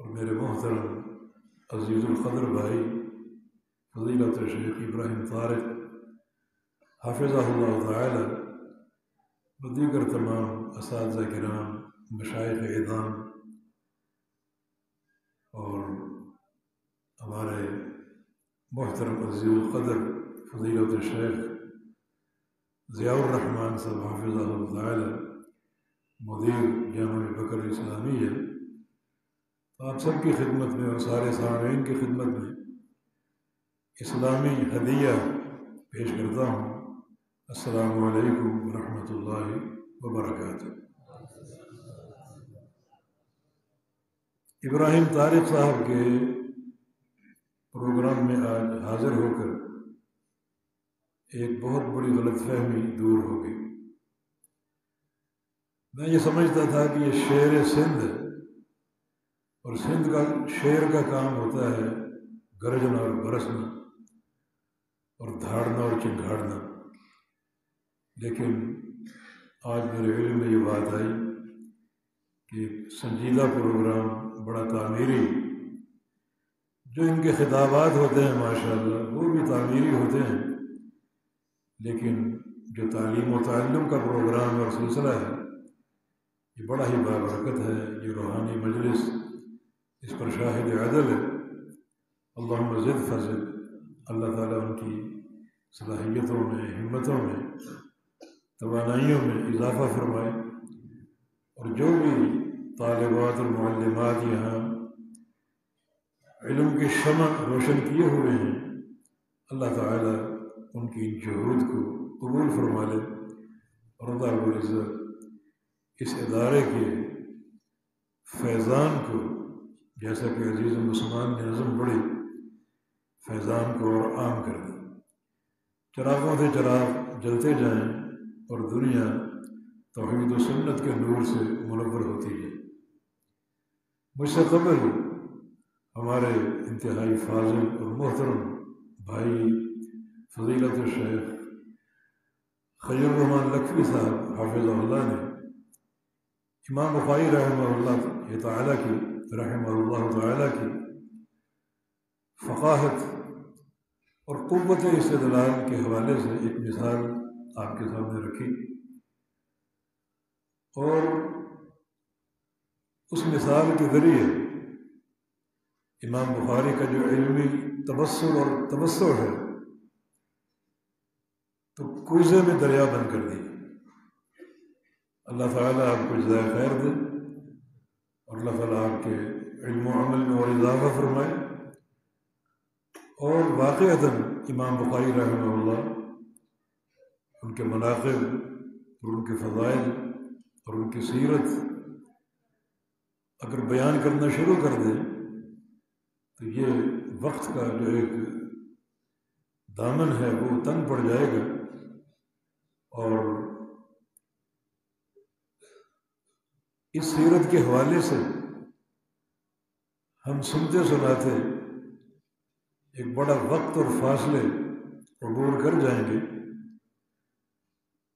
और मेरे मोहतरम अजीज़ुल क़दर भाई फजीलत शेख इब्राहिम तारक हाफिज़ल्ला ताली व दीगर तमाम इस कराम मशाइ इदाम और हमारे मोहतरम अजीज़ुल क़दर फजीलत शेख ज़ियाउररहमान साहब ताली, मुदीर जाम बकर इस्लामिया तो आप सबकी खिदमत में और सारे सामीन की खिदमत में इस्लामी हदिया पेश करता हूँ। असलकम वरहमल वबरक इब्राहिम तारिक साहब के प्रोग्राम में आज हाजिर होकर एक बहुत बड़ी गलत फहमी दूर हो गई। मैं ये समझता था कि ये शेर सिंध और सिंध का शेर का काम होता है गरजना और बरसना और धाड़ना और चिंगाड़ना। लेकिन आज मेरे इल्म में ये बात आई कि संजीदा प्रोग्राम बड़ा तामीरी, जो इनके खिताबात होते हैं, माशाल्लाह, वो भी तामीरी होते हैं। लेकिन जो तालीम व ताल्लुम का प्रोग्राम और सिलसिला है, ये बड़ा ही बाबरकत है, ये रूहानी मजलिस। इस पर शाहिद अदल है। अल्लाह मजिद फजल अल्लाह ताला उनकी सलाहियतों में, हिम्मतों में तोानाइयों में इजाफ़ा फरमाए। और जो भी तालबात और मालमात यहाँ इल्म के शमा रोशन किए हुए हैं, अल्लाह ताला उनकी जहूद को कबूल फरमा ले और अल्लाह इस इदारे के फैज़ान को, जैसा कि अज़ीज़ मुसलमान ने नज़म पढ़ी, फैज़ान को और आम कर दे। चरागों से चराग जलते जाएँ और दुनिया तोहहीद सुन्नत के नूर से मुनवर होती है। मुझसे कबल हमारे इंतहाई फाजिल और मोहतरम भाई फजीलत शेख खजुररहमान लखवी साहब हाफिज़ ने इमाम बुखारी रहम ताली की रहम की फ़क़ाहत और क़वत इस्तलाल के हवाले से एक मिसाल आपके सामने रखी और उस मिसाल के ज़रिए इमाम बुखारी का जो इल्मी तबसर और तबसर है कुजे में दरिया बंद कर दी अल्लाह ताला आपको जजाय खैर दे और अल्लाह ताला आपके इल्म अमल में और इजाफ़ा फरमाए और वाक़ता इमाम बुखारी रहमल्ला उनके मनाकब और उनके फ़जाइल और उनकी सीरत अगर बयान करना शुरू कर दें तो ये वक्त का जो एक दामन है वो तंग पड़ जाएगा और इस सीरत के हवाले से हम सुनते सुनाते एक बड़ा वक्त और फासले अबूर कर जाएँगे।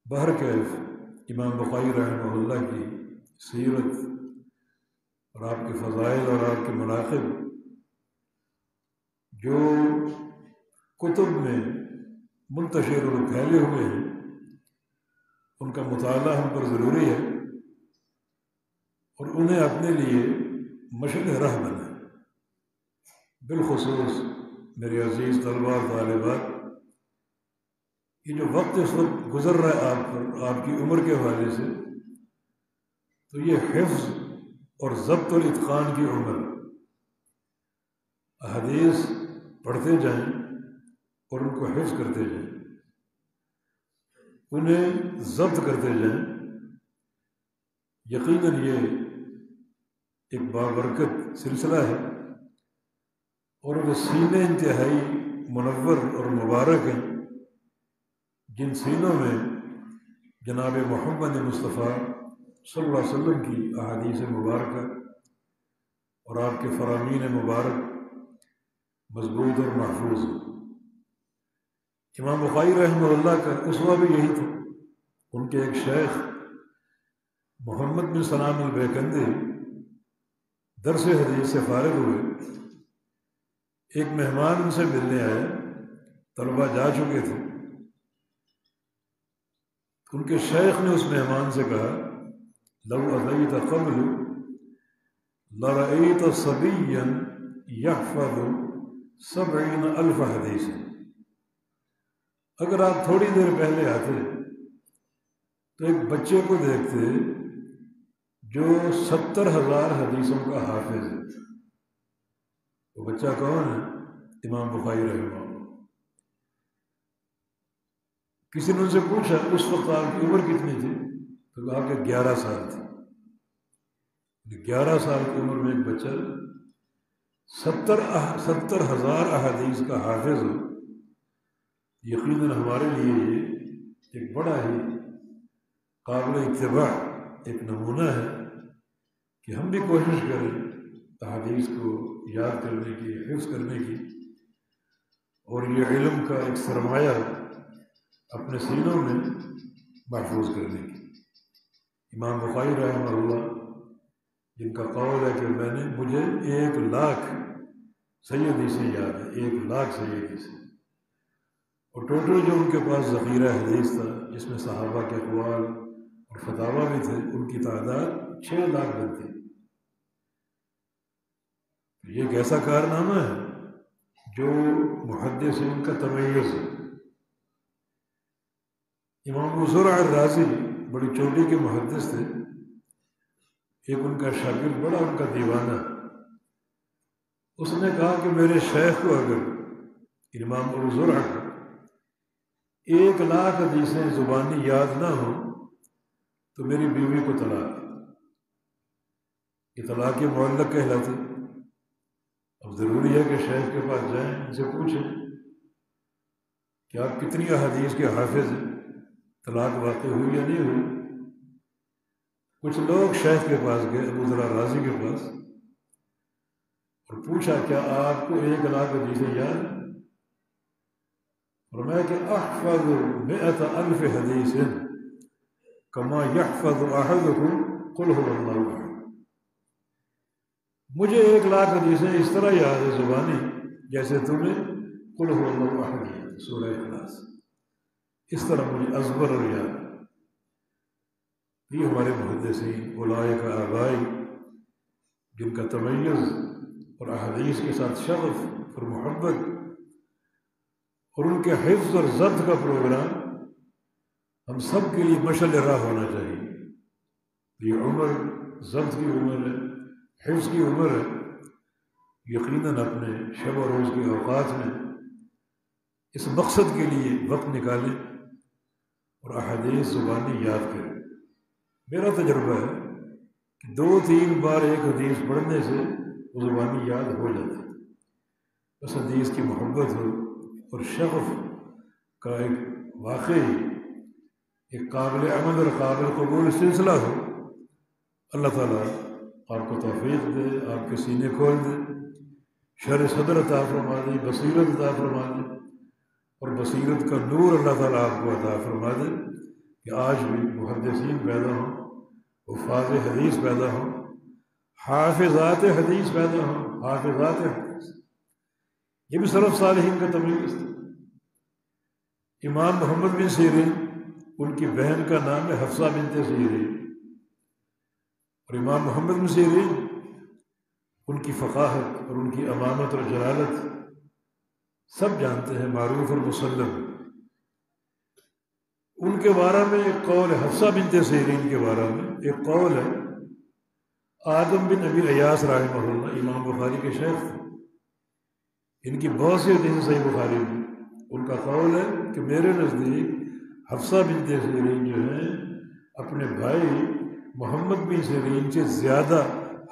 बहर कैफ, इमाम बुखारी रहमल्ला की सीरत और आपके फ़जाइल और आपके मनाकब, जो कुतुब में मुंतशिर और फैले हुए हैं उनका मुताला हम पर ज़रूरी है और उन्हें अपने लिए मशल रह बने बिलखसूस मेरे अज़ीज़ तलबा तालिबात ये जो वक्त इस वक्त गुजर रहा है आप पर, आपकी उम्र के हवाले से तो ये हिफ्ज और जब्त और इतकान की उम्र। हदीस पढ़ते जाएँ और उनको हिफ्ज करते जाएँ। उन्हें जब्त करते जाएँ यकीनन ये एक बाबरकत सिलसिला है और वो सीने इंतहाई मुनवर और मुबारक हैं जिन सीनों में जनाब मोहम्मद मुस्तफ़ा सल्लल्लाहु अलैहि वसल्लम की अहादीस मुबारक और आपके फ़रामीन मुबारक मज़बूत और महफूज इमाम बुखारी रहमल्ला का उसवा भी यही था। उनके एक शेख मोहम्मद बिन सलाम बेकंदी दरस हदीस से फारग हुए। एक मेहमान उनसे मिलने आए, तलबा जा चुके थे। उनके शेख ने उस मेहमान से कहा, लव अदईत कबल लरईत सबीन यहफद सबईन अल्फ हदीस अगर आप थोड़ी देर पहले आते तो एक बच्चे को देखते जो सत्तर हज़ार हदीसों का हाफिज है। वो तो बच्चा कौन है? इमाम बुखारी रहमान किसी ने उनसे पूछा, उस वक्त आपकी उम्र कितनी थी? तो कहा कि ग्यारह साल थी। ग्यारह साल की उम्र में एक बच्चा सत्तर सत्तर हज़ार अहादीस का हाफिज हो यकीन हमारे लिए ये एक बड़ा ही काबिल इतबा एक नमूना है कि हम भी कोशिश करें अहादीस को याद करने की हिफ्स करने की। और ये इल्म का एक सरमाया अपने सीनों में महफूज करने की। इमाम बुखारी रहमल्ला जिनका कौल है कि मैंने, मुझे एक लाख सैदी से याद है, एक लाख सैदी से। और टोटल जो उनके पास ज़ख़ीरा हदीस था, जिसमें सहाबा के अकवाल और फतावा भी थे, उनकी तादाद छः लाख बनती तो ये एक ऐसा कारनामा है, जो मुहदस से उनका तमयज़ है। इमाम राज़ी बड़ी चोटी के मुहदस थे। एक उनका शागिर बड़ा, उनका दीवाना। उसने कहा कि मेरे शेख को अगर इमाम उजुर एक लाख हदीसें ज़ुबानी याद ना हो तो मेरी बीवी को तलाक ये तलाक के मोहल्लक कहलाते अब ज़रूरी है कि शेख के पास जाएँ, उनसे पूछें कि आप कितनी हदीस के हाफिज तलाक वाक़ हुई या नहीं हुई? कुछ लोग शेख के पास गए, अबू जरा राज़ी के पास, और पूछा, क्या आपको एक लाख हदीसें याद और मैं कि अहफद मेत अल्फ हदीस कमा यहफद अहद कुल मुझे एक लाख हदीसें इस तरह याद है ज़ुबानी जैसे तुम्हें कुल अहद सूरह इखलास इस तरह मुझे अजबर और याद ये हमारे मुहदसी उलाए का आबाई जिनका तमयज़ और अहदीस के साथ शरफ और मोहब्बत और उनके हिफ्ज और जब्त का प्रोग्राम हम सब के लिए मशल राह होना चाहिए। ये उम्र जब्त की उम्र है, हिफ्ज की उम्र है, यकीनन अपने शब और रोज़ के अवकात में इस मकसद के लिए वक्त निकालें और अहदीस ज़ुबानी याद करें। मेरा तजर्बा है कि दो तीन बार एक हदीस पढ़ने से वो ज़ुबानी याद हो जाती है। बस हदीस की मोहब्बत हो और शगफ का एक वाकई एक काबिल अमल और काबिल कबूल सिलसिला हो। अल्लाह ताला आपको तोफ़ीक दे, आपके सीने खोल दे शर सदर अता फरमा दे, बसीरत अता फरमा दे और बसीरत का नूर अल्लाह ताला आपको अता फरमा दे कि आज भी मुहदसिन पैदा हों उफाज हदीस पैदा हों हाफिजात हदीस पैदा हों हाफिजात ये भी सरफ सालहीन का था इमाम मोहम्मद बिन सीरीन, उनकी बहन का नाम है हफ्सा बिनते सीरीन और इमाम मोहम्मद बिन सीरीन, उनकी फ़काहत और उनकी अमामत और जलालत सब जानते हैं, मारूफ और मुसलम उनके बारे में एक कौल है, हफ्सा बिनते सीरीन के बारे में। एक कौल है, आदम बिन अबी अयास रहमल्ला इमाम बुखारी के शेख। इनकी बहुत सी हदीसें सही बुखारी में उनका कौल है कि मेरे नज़दीक हफ्सा बिन तरीन जो है, अपने भाई मोहम्मद बिन सरीन से ज़्यादा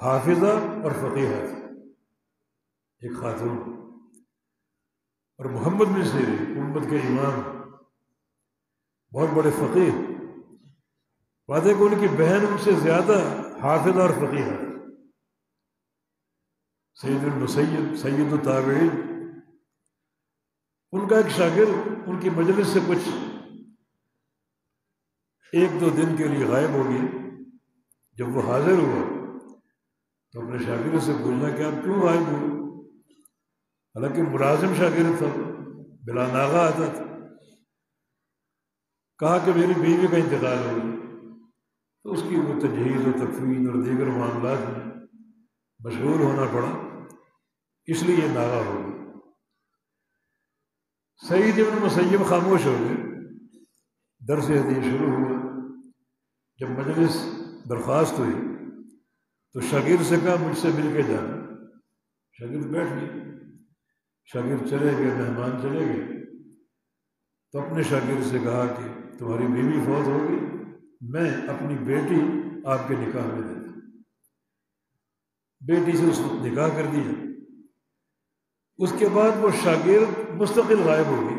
हाफिज़ा और फ़कीह है एक खातून। और मोहम्मद बिन सरीन उम्मत के इमाम, बहुत बड़े फ़कीह। वादे को उनकी बहन उनसे ज़्यादा हाफिज और फ़कीर है सैदुलमसैद सैद ताबीन उनका एक शागिर उनकी मजलिस से कुछ एक दो दिन के लिए गायब हो गया जब वो हाजिर हुआ तो अपने शागिर से पूछना कि आप क्यों गायब हुए? हालाँकि मुलाजिम शागिर था, बिला नागा आता था। कहा कि मेरी बीवी का इंतकाल हो तो उसकी वो तजहीज़ और तकफीन और दीगर मामला मशहूर होना पड़ा। इसलिए ये नारा हो गया। सईद इबन मुसैब खामोश हो गए। दर से हदीस शुरू हुआ। जब मजलिस दरख्वास्त हुई तो शागिर से कहा, मुझसे मिल के जाना। शागिर बैठ गए शागिर चले गए, मेहमान चले गए। तो अपने शागिर से कहा कि, तुम्हारी बीवी फौत हो गई। मैं अपनी बेटी आपके निकाह में देता बेटी से उसने निकाह कर दिया। उसके बाद वो शागिर मुस्तकिल गायब हो गई।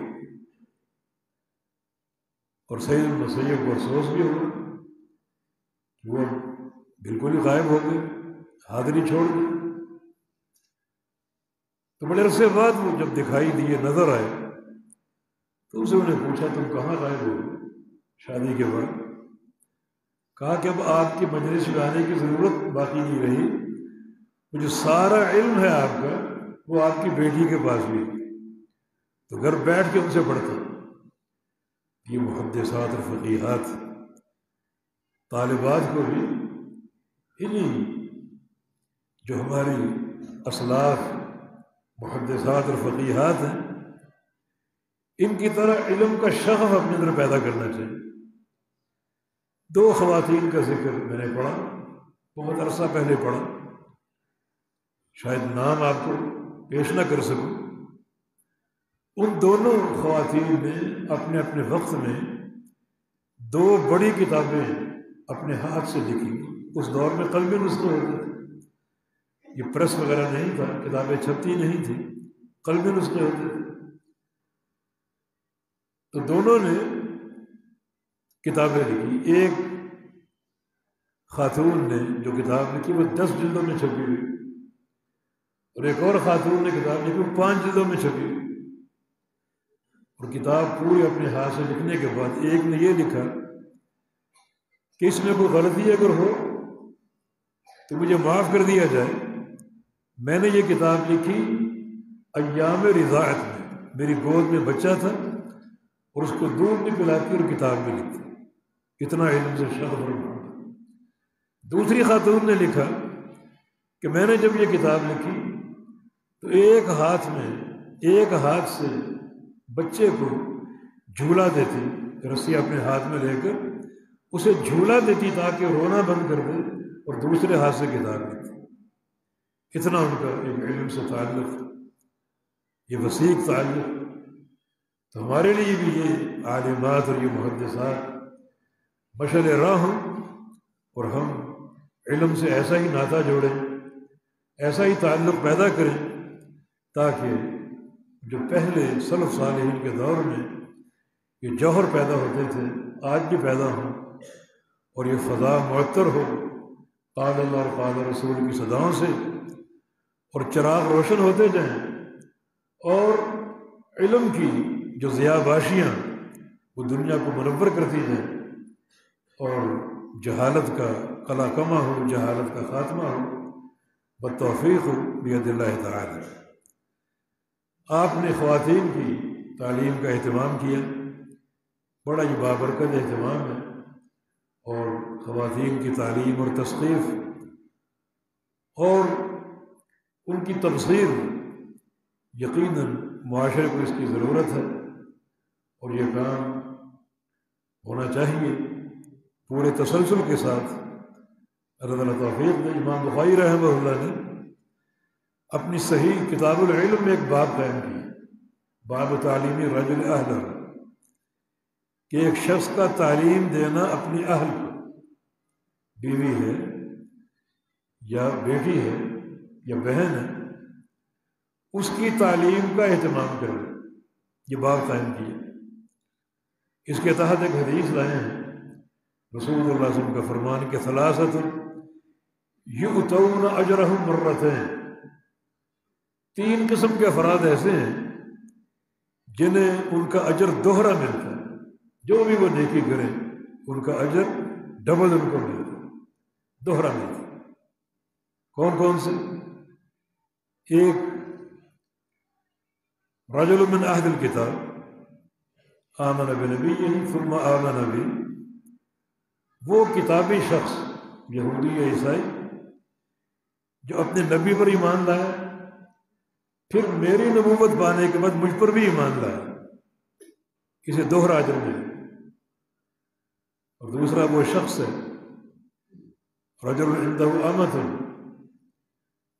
और सैद सैद को अफसोस भी हुआ वो बिल्कुल ही गायब हो गए हादरी छोड़ दी। तो बड़े अरसे बाद वो जब दिखाई दिए, नज़र आए तो उसे उन्हें पूछा, तुम कहाँ गायब हो? शादी के बाद कहा कि अब आपकी मजलिस आने की ज़रूरत बाकी नहीं रही। मुझे सारा इल्म है आपका। वो आपकी बेटी के पास भी। तो घर बैठ के उनसे पढ़ता। ये मुहदसात और फ़कीहत तालिबात को भी इन्हीं जो हमारी असलाफ मुहदसात और फ़कीहत हैं, इनकी तरह इलम का शगफ अपने अंदर पैदा करना चाहिए। दो खातन का ज़िक्र मैंने पढ़ा, बहुत अरसा पहले पढ़ा। शायद नाम आपको पेश ना कर सकूँ। उन दोनों खातन ने अपने अपने वक्त में, दो बड़ी किताबें अपने हाथ से लिखी। उस दौर में कल भी नुस्खे होते थे। ये प्रेस वगैरह नहीं था, किताबें छपती नहीं थी, कल भी नुस्खे होते थे। तो दोनों ने किताबें लिखी। एक खातून ने जो किताब लिखी, वो दस जिल्दों में छपी हुई। और एक और खातून ने किताब लिखी पाँच जिल्दों में छपी। और किताब पूरी अपने हाथ से लिखने के बाद एक ने ये लिखा कि इसमें कोई गलती अगर हो तो मुझे माफ़ कर दिया जाए। मैंने ये किताब लिखी अयाम रिजायत में। मेरी गोद में बच्चा था और उसको दूध नहीं पिलाती और किताब में लिखती। इतना इल्म से शर्फ दूसरी खातून ने लिखा कि मैंने जब ये किताब लिखी तो एक हाथ में, एक हाथ से बच्चे को झूला देती, रस्सी अपने हाथ में लेकर, उसे झूला देती ताकि रोना बंद कर दे और दूसरे हाथ से किताब लिखती इतना उनका एक इलम से ताल्लुक। ये वसीक ताल्लुक। तो हमारे लिए भी ये आलिमात और ये मुहदसात मशल राह और हम इलम से ऐसा ही नाता जोड़ें, ऐसा ही ताल्लुक़ पैदा करें ताकि जो पहले सलफ साल के दौर में ये जौहर पैदा होते थे, आज भी पैदा हों और ये फ़ज़ा मअतर हो कादल और कादल रसूल की सदाओं से और चराग रोशन होते जाएँ और इल्म की जो ज़ियाबाशियाँ वो दुनिया को मनवर करती हैं और जहालत का कला कमा हो, जहालत का ख़ात्मा हो बतौफ़ी हो बेदिल्ला आपने ख़वान की तालीम का अहतमाम किया। बड़ा ही बाबरकत अहतमाम है। और ख़वान की तालीम और तस्कीफ़ और उनकी तबसर यकीन माशरे को इसकी ज़रूरत है और ये काम होना चाहिए पूरे तसलसल के साथ। अल्लाह तौफीक ने इमाम बुखारी रहमल्ला ने अपनी सही किताबुल में एक बाब कायम की। बाब तालीमी रजुल अहल। कि एक शख्स का तालीम देना अपनी अहल को, बीवी है या बेटी है या बहन है, उसकी तालीम का अहतमाम करें। ये बात कायम किया इसके तहत एक हदीस लाए हैं। रसूल का फरमान के सलासत, युतौन अजरहम मर्रतें तीन किस्म के अफराद ऐसे हैं, जिन्हें उनका अजर दोहरा मिलता है। जो भी वो नेकी करें, उनका अजर डबल उनको मिलता है, दोहरा मिलता है। कौन कौन से? एक रजुलमिन अहदल किताब, आमन नबी यही फुरमा आमन नबी वो किताबी शख्स, यहूदी या ईसाई, जो अपने नबी पर ईमान लाया फिर मेरी नबूवत पाने के बाद मुझ पर भी ईमान लाया किसी दोहरा अजर में और दूसरा वो शख्स है, रजुल अमत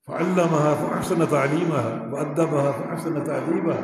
फ़ल्लमहा फ़असन तालीमहा व अदबहा फ़असन तालीमहा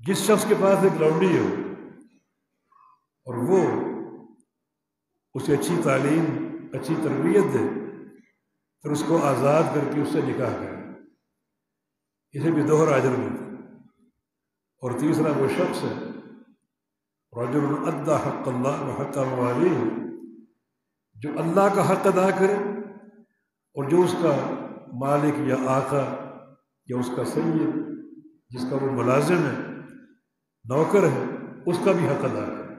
जिस शख्स के पास एक लौंडी हो, और वो उसे अच्छी तालीम, अच्छी तरबियत दे फिर उसको आज़ाद करके उससे निकाह करे इसे भी दोहरा अजर मिलता और तीसरा वो शख्स है रजुल अद्दा हक अल्लाह वाली जो अल्लाह का हक अदा करे और जो उसका मालिक या आका या उसका सैद जिसका वो मुलाजिम है, नौकर है, उसका भी हक अदा करे।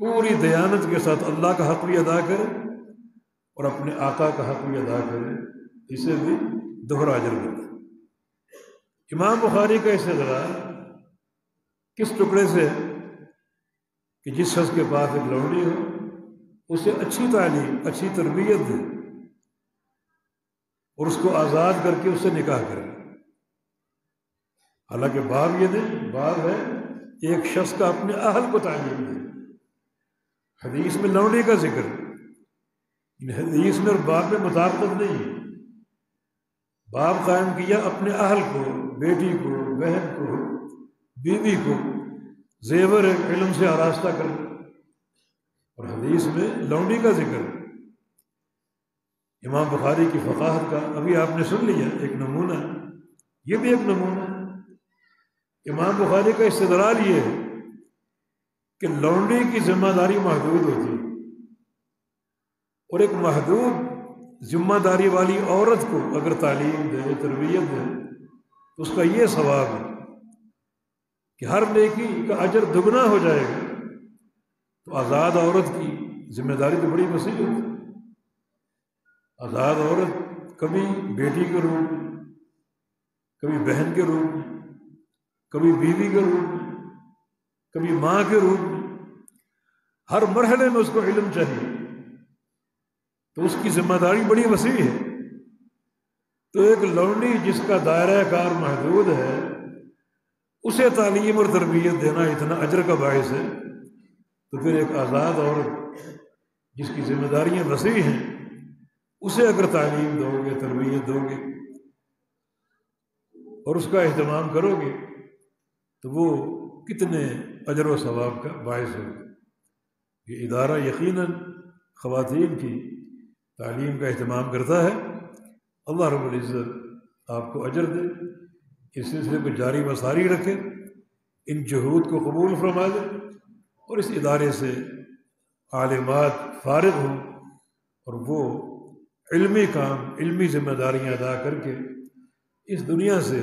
पूरी दयानत के साथ अल्लाह का हक भी अदा करे और अपने आका का हक भी अदा करे, इसे भी दोहरा अजर मिलता इमाम बुखारी का इसे जरा किस टुकड़े से कि जिस शख्स के पास एक लौड़ी हो, उसे अच्छी तालीम, अच्छी तरबियत दे और उसको आज़ाद करके उससे निकाह करें। हालाँकि बाब ये नहीं, बाब है, एक शख्स का अपने अहल को तालीम दे। हदीस में लौड़ी का ज़िक्र हदीस में और बाप में मुताबत नहीं है। बाप कायम किया अपने अहल को, बेटी को, बहन को, बीवी को, जेवर इल्म से आरास्ता कर। और हदीस में लौंडी का ज़िक्र। इमाम बुखारी की फ़काहत का अभी आपने सुन लिया, एक नमूना। ये भी एक नमूना। इमाम बुखारी का इस्तदलाल ये है कि लौंडी की ज़िम्मेदारी महदूद होती है। और एक महदूद ज़िम्मेदारी वाली औरत को अगर तालीम दे, तरबियत दे तो उसका ये सवाब है कि हर नेकी का अजर दुगना हो जाएगा। तो आज़ाद औरत की ज़िम्मेदारी तो बड़ी वसी होती आज़ाद औरत कभी बेटी के रूप, कभी बहन के रूप, कभी बीवी के रूप, कभी माँ के रूप, हर मरहले में उसको इलम चाहिए। तो उसकी ज़िम्मेदारी बड़ी वसी है। तो एक लौंडी जिसका दायरा कार महदूद है, उसे तालीम और तरबियत देना इतना अजर का बायस है। तो फिर एक आज़ाद और जिसकी जिम्मेदारियाँ वसी हैं, उसे अगर तालीम दोगे, तरबियत दोगे और उसका अहतमाम करोगे तो वो कितने अजर व सवाब का बायस होगा। ये इदारा यकीनन ख़वातीन की तालीम का अहतमाम करता है। अल्लाह रब्ज़त आपको अजर दे, इस सिलसिले को जारी व सारी रखे, इन जहूद को कबूल फरमा दे और इस इदारे से आलिमात फारग हों और वो इल्मी काम, इल्मी ज़िम्मेदारियाँ अदा करके इस दुनिया से,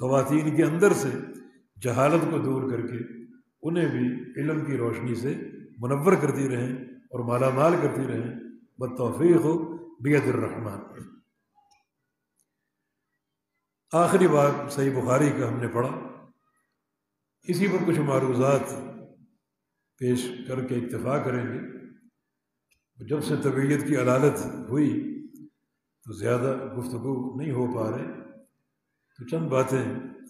ख़वातीन के अंदर से, जहालत को दूर करके उन्हें भी इल्म की रोशनी से मुनवर करती रहें और माला माल करती रहें। बतौफ़ी हो बेदररहमान आखिरी बात सही बुखारी का हमने पढ़ा इसी पर कुछ मारूजात पेश करके इतफ़ा करेंगे जब से तबीयत की अदालत हुई तो ज़्यादा गुफ्तु नहीं हो पा रहे तो चंद बातें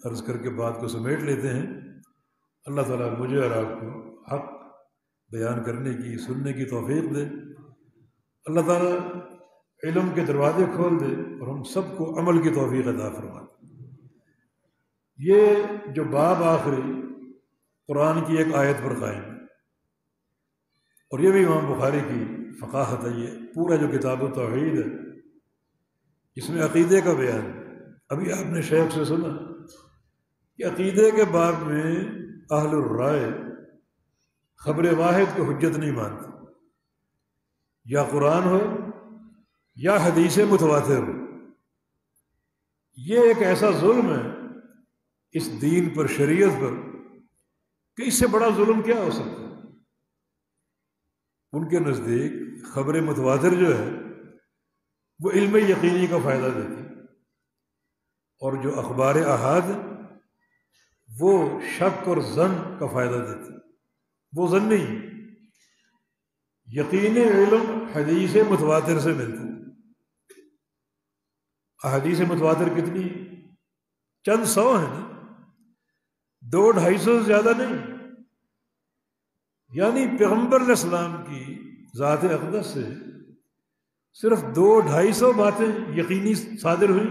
अर्ज़ करके बात को समेट लेते हैं अल्लाह ताला मुझे और आपको हक बयान करने की सुनने की तोफ़ी दे अल्लाह ताला इल्म के दरवाजे खोल दे और हम सबको अमल की तोफ़ी अदा फरमा ये जो बाब आखिरी कुरान की एक आयत पर कायम और ये भी इमाम बुखारी की फ़काहत है, ये पूरा जो किताब तोहद है, इसमें अकीदे का बयान अभी आपने शेख से सुना कि अकीदे के बाब में अहलराय खबर वाहिद को हजत नहीं मानती। या कुरान हो, या हदीस मुतवातिर हो। ये एक ऐसा जुल्म है इस दीन पर, शरीयत पर, कि इससे बड़ा जुल्म क्या हो सकता है? उनके नज़दीक खबर मुतवातिर जो है, वो इल्म यकीनी का फ़ायदा देती और जो अखबार अहाद, वो शक और जन का फ़ायदा देती वो जन नहीं यकीन इल्म हदीस मुतवातिर से मिलता अहदीस मुतवातर कितनी? चंद सौ है ना? दो ढाई सौ से ज़्यादा नहीं। यानी पैगंबर इस्लाम की ज़ात अकदस से सिर्फ़ दो ढाई सौ बातें यकीनी सादिर हुई,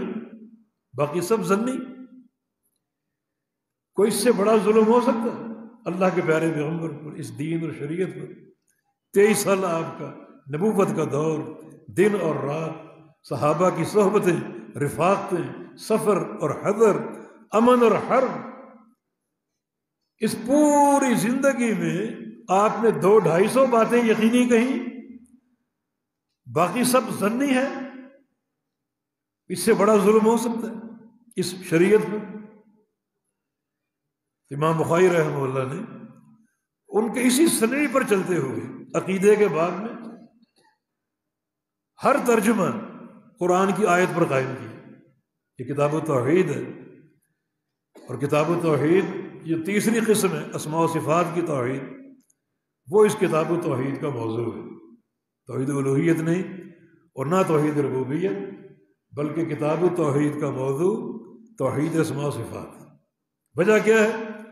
बाकी सब जन्नी। कोई इससे बड़ा जुल्म हो सकता? अल्लाह के प्यारे पैगंबर पर, इस दीन और शरीयत पर। तेईस साल आपका नबूवत का दौर, दिन और रात, सहाबा की सोहबतें रिफाकतें सफ़र और हदर अमन और हर। इस पूरी ज़िंदगी में आपने दो ढाई सौ बातें यकीनी कही। बाकी सब जन्नी है। इससे बड़ा जुल्म हो सकता है इस शरीयत में। इमाम बुखारी रहमल्ला ने उनके इसी सनई पर चलते हुए अकीदे के बाद में हर तर्जुमा कुरान की आयत पर कायम की। ये किताब तोहद है। और किताब तोहद ये तीसरी किस्म है असमा सिफ़ात की तोहद। वो इस किताब तोहहीद का मौजू है। तोहहीद उलूहियत नहीं और ना तोहहीद रबूबियत, बल्कि किताब तोहहीद का मौजू तोहहीद असमा सिफात वजह क्या है?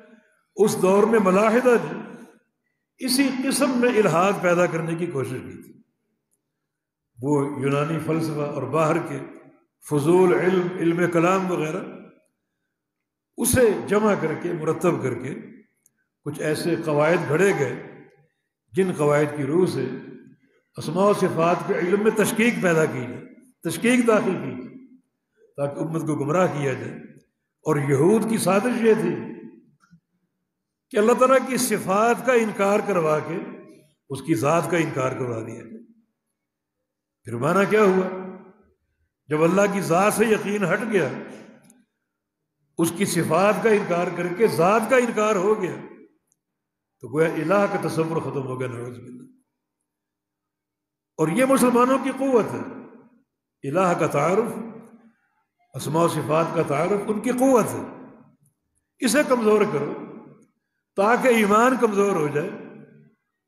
उस दौर में मलाहिदा ने इसी किस्म में इलाहाद पैदा करने की कोशिश की थी। वो यूनानी फ़लसफ़ा और बाहर के फजूल, इल्म इल्म कलाम वगैरह, उसे जमा करके मुरतब करके कुछ ऐसे कवायद घड़े गए, जिन कवायद की रूह से असमा सिफ़ात के इल्म में तशकीक पैदा की जाए, तशकीक दाखिल की जाए, ताकि उम्मत को गुमराह किया जाए। और यहूद की साजिश ये थी कि अल्लाह तला की सिफात का इनकार करवा के उसकी ज़ात का इनकार करवा दिया जाए फिर माना क्या हुआ? जब अल्लाह की ज़ात से यकीन हट गया, उसकी सिफात का इनकार करके ज़ात का इनकार हो गया तो गोया इलाह का तस्वुर ख़त्म हो गया नरोज और ये मुसलमानों की क़वत है। इलाह का तारफ असमा सिफात का तारफ, उनकी क़वत है। इसे कमज़ोर करो। ताकि ईमान कमज़ोर हो जाए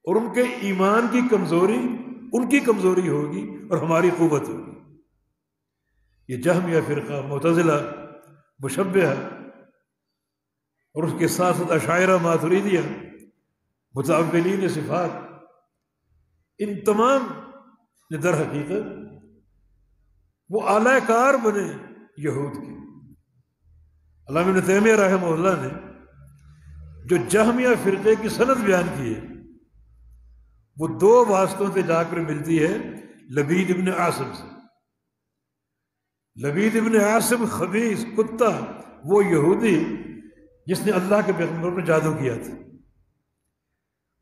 और उनके ईमान की कमज़ोरी उनकी कमज़ोरी होगी और हमारी क़वत होगी। ये जहम या फ़िरका मतज़िला मुशब है और उसके साथ साथ अशायरा माथुरीदिया मुतावलीन सिफात, इन तमाम ने दर हकीकत वो आलाकार बने यहूद के। अलाम तैमिया रहमल्ला ने जो जहमिया फ़िरके की सनत बयान की है, वो दो वास्तों से जाकर मिलती है लबीद इबन आसम से। लबीद इबन आसम खबीस, कुत्ता, वो यहूदी जिसने अल्लाह के पैगंबर पर जादू किया था।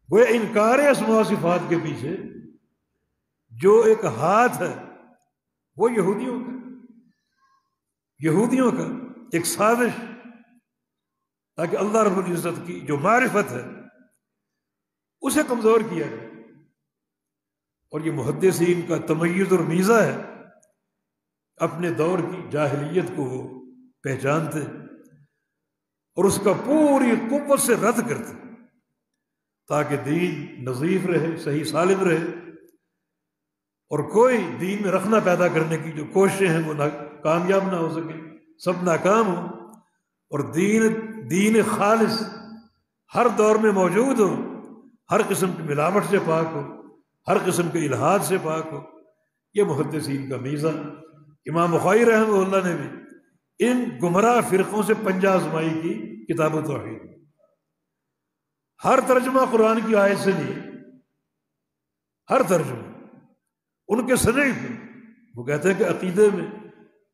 वो इनकार सिफात के पीछे जो एक हाथ है, वो यहूदियों का। यहूदियों का एक साजिश ताकि अल्लाह रब्बुल इज़्ज़त की जो मारिफत है, उसे कमज़ोर किया जाए। और ये मुहदसिन का तमयज़ और मीज़ा है, अपने दौर की जाहलीत को वो पहचानते और उसका पूरी कुत से रद्द करते, ताकि दीन नज़ीफ रहे, सही सालिम रहे, और कोई दीन में रखना पैदा करने की जो कोशिशें हैं, वो ना कामयाब ना हो सके, सब नाकाम हो, और दीन दीन खालिस हर दौर में मौजूद हो, हर किस्म की मिलावट से पाक हो, हर किस्म के इलाहाद से पाक हो। यह मुहदसिन का मीज़ा। इमाम बुखारी रहमल्ला ने भी इन गुमराह फ़िरक़ों से पंजा आजमाई की किताब तोहहीद हर तर्जमा कुरान की आयत से लिए हर तर्जमा, उनके सदे वो कहते हैं कि अकीदे में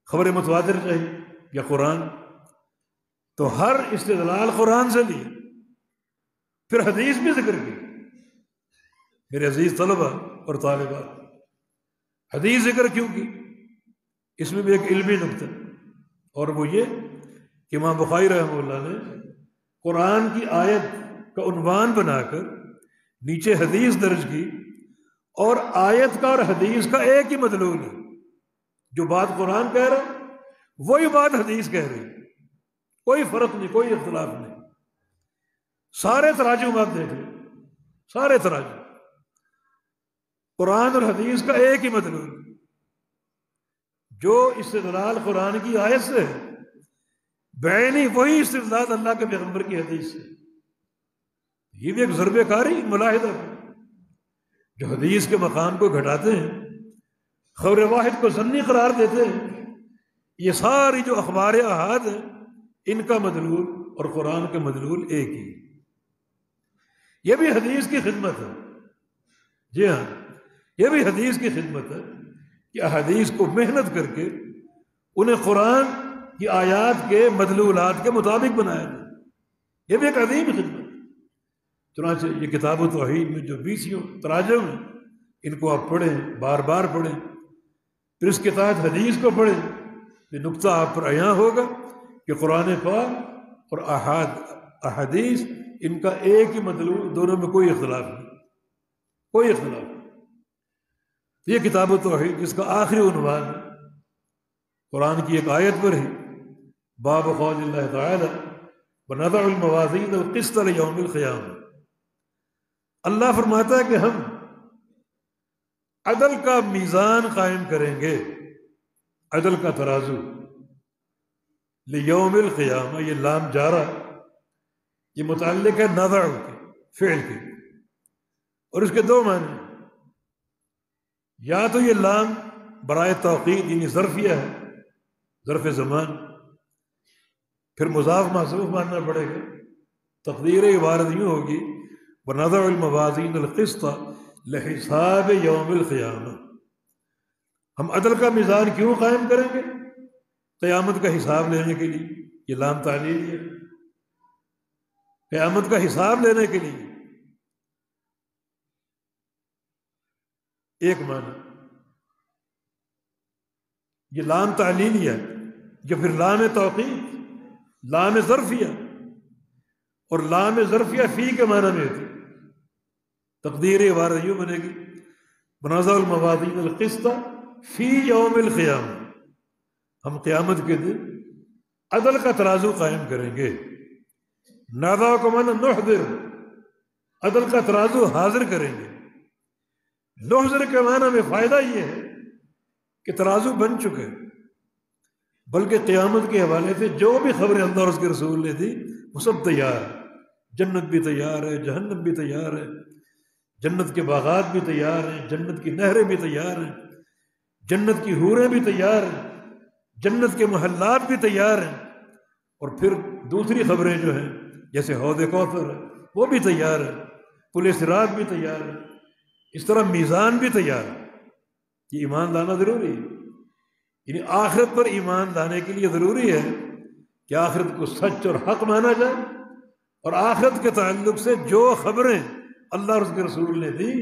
खबर मतवादर चाहिए या कुरान। तो हर इस्तलाल कुरान से लिए फिर हदीस भी ज़िक्र की। मेरे अज़ीज़ तलबा और तालिबा, हदीस ज़िक्र क्यों की? इसमें भी एक इल्मी नुकता। और वो ये कि माँ बुखारी रहमल्ला ने कुरान की आयत का उनवान बनाकर नीचे हदीस दर्ज की, और आयत का और हदीस का एक ही मतलूल है। जो बात कुरान कह रहा वही बात हदीस कह रही कोई फ़र्क नहीं, कोई इख्तलाफ नहीं। सारे तराजू आप देख लो सारे तराजू। कुरान और हदीस का एक ही मतलब जो इस्तलाल कुरान की आयत से है बैनी वही इस्तेदाद अल्लाह के पैगंबर की हदीस से ये भी एक जरबेकारी मुलाहिदा जो हदीस के मकान को घटाते हैं खबर वाहिद को जन्नी करार देते हैं। ये सारी जो अखबार अहाद है इनका मदलूल और कुरान का मदलूल एक ही। यह भी हदीस की खिदमत है। जी हाँ यह भी हदीस की खिदमत है कि हदीस को मेहनत करके उन्हें कुरान की आयात के मदलूलात के मुताबिक बनाया जाए। यह भी एक अदीब खिदमत। चुनाचे ये किताब तोहहीद में जो बीसियों तराजम इनको आप पढ़ें बार बार पढ़ें, फिर इसके तहत हदीस को पढ़ें, ये नुकता आप पर अया होगा। कि कुरान पाक और अहाद, अहदीस, इनका एक ही मतलब दोनों में कोई इख्तलाफ नहीं। कोई इख्तलाफ ये किताब तो है जिसका आखिरी उनवान कुरान की एक आयत पर ही। बाब खौज बनदामवाजीन किस तरह यौमिल क़याम. अल्लाह फरमाता है कि हम अदल का मीज़ान कायम करेंगे, अदल का तराजू। यौमिल क़ियामा ये लाम जारा ये मुतल है नज़र के फेल के और इसके दो माने या तो ये लाम बरए तोक़ीद यानी ज़रफ़िया है ज़रफ़ ज़मान फिर मुजाफ महसूफ मानना पड़ेगा तकदीर इबारत यूँ होगी व नज़रमवाजीन लहिसाब यौमिल हम अदल का मिज़ान क्यों कायम करेंगे क़यामत का हिसाब लेने के लिए, ये लाम तालीम है। क़यामत का हिसाब लेने के लिए। एक माना, ये लाम तालीलिया या फिर लाम तोक़ी लाम ज़रफ़िया, और लाम ज़रफ़िया फ़ी के माना में होती तकदीर इबारत यूँ बनेगी बनाजामवादीनकिस्ता फ़ी यौमिलक़ियाम हम क़्यामत के दिन अदल का तराजू कायम करेंगे। नादा को माना नहदिर अदल का तराजू हाजिर करेंगे। लोहजर के माना में फ़ायदा ये है कि तराजू बन चुके। बल्कि क़्यामत के हवाले से जो भी खबरें अल्लाह उसके रसूल ने दी, वो सब तैयार जन्नत भी तैयार है, जहन्नम भी तैयार है। जन्नत के बागात भी तैयार हैं, जन्नत की नहरें भी तैयार हैं। जन्नत की हूरें भी तैयार हैं। जन्नत के महल्लात भी तैयार हैं। और फिर दूसरी खबरें जो हैं, जैसे हौद कौसर है वो भी तैयार है। पुलिस रात भी तैयार है। इस तरह मीज़ान भी तैयार है ये ईमान लाना ज़रूरी है। यानी आखिरत पर ईमान लाने के लिए ज़रूरी है कि आखिरत को सच और हक माना जाए। और आखिरत के ताल्लुक से जो खबरें अल्लाह उसके रसूल ने दी,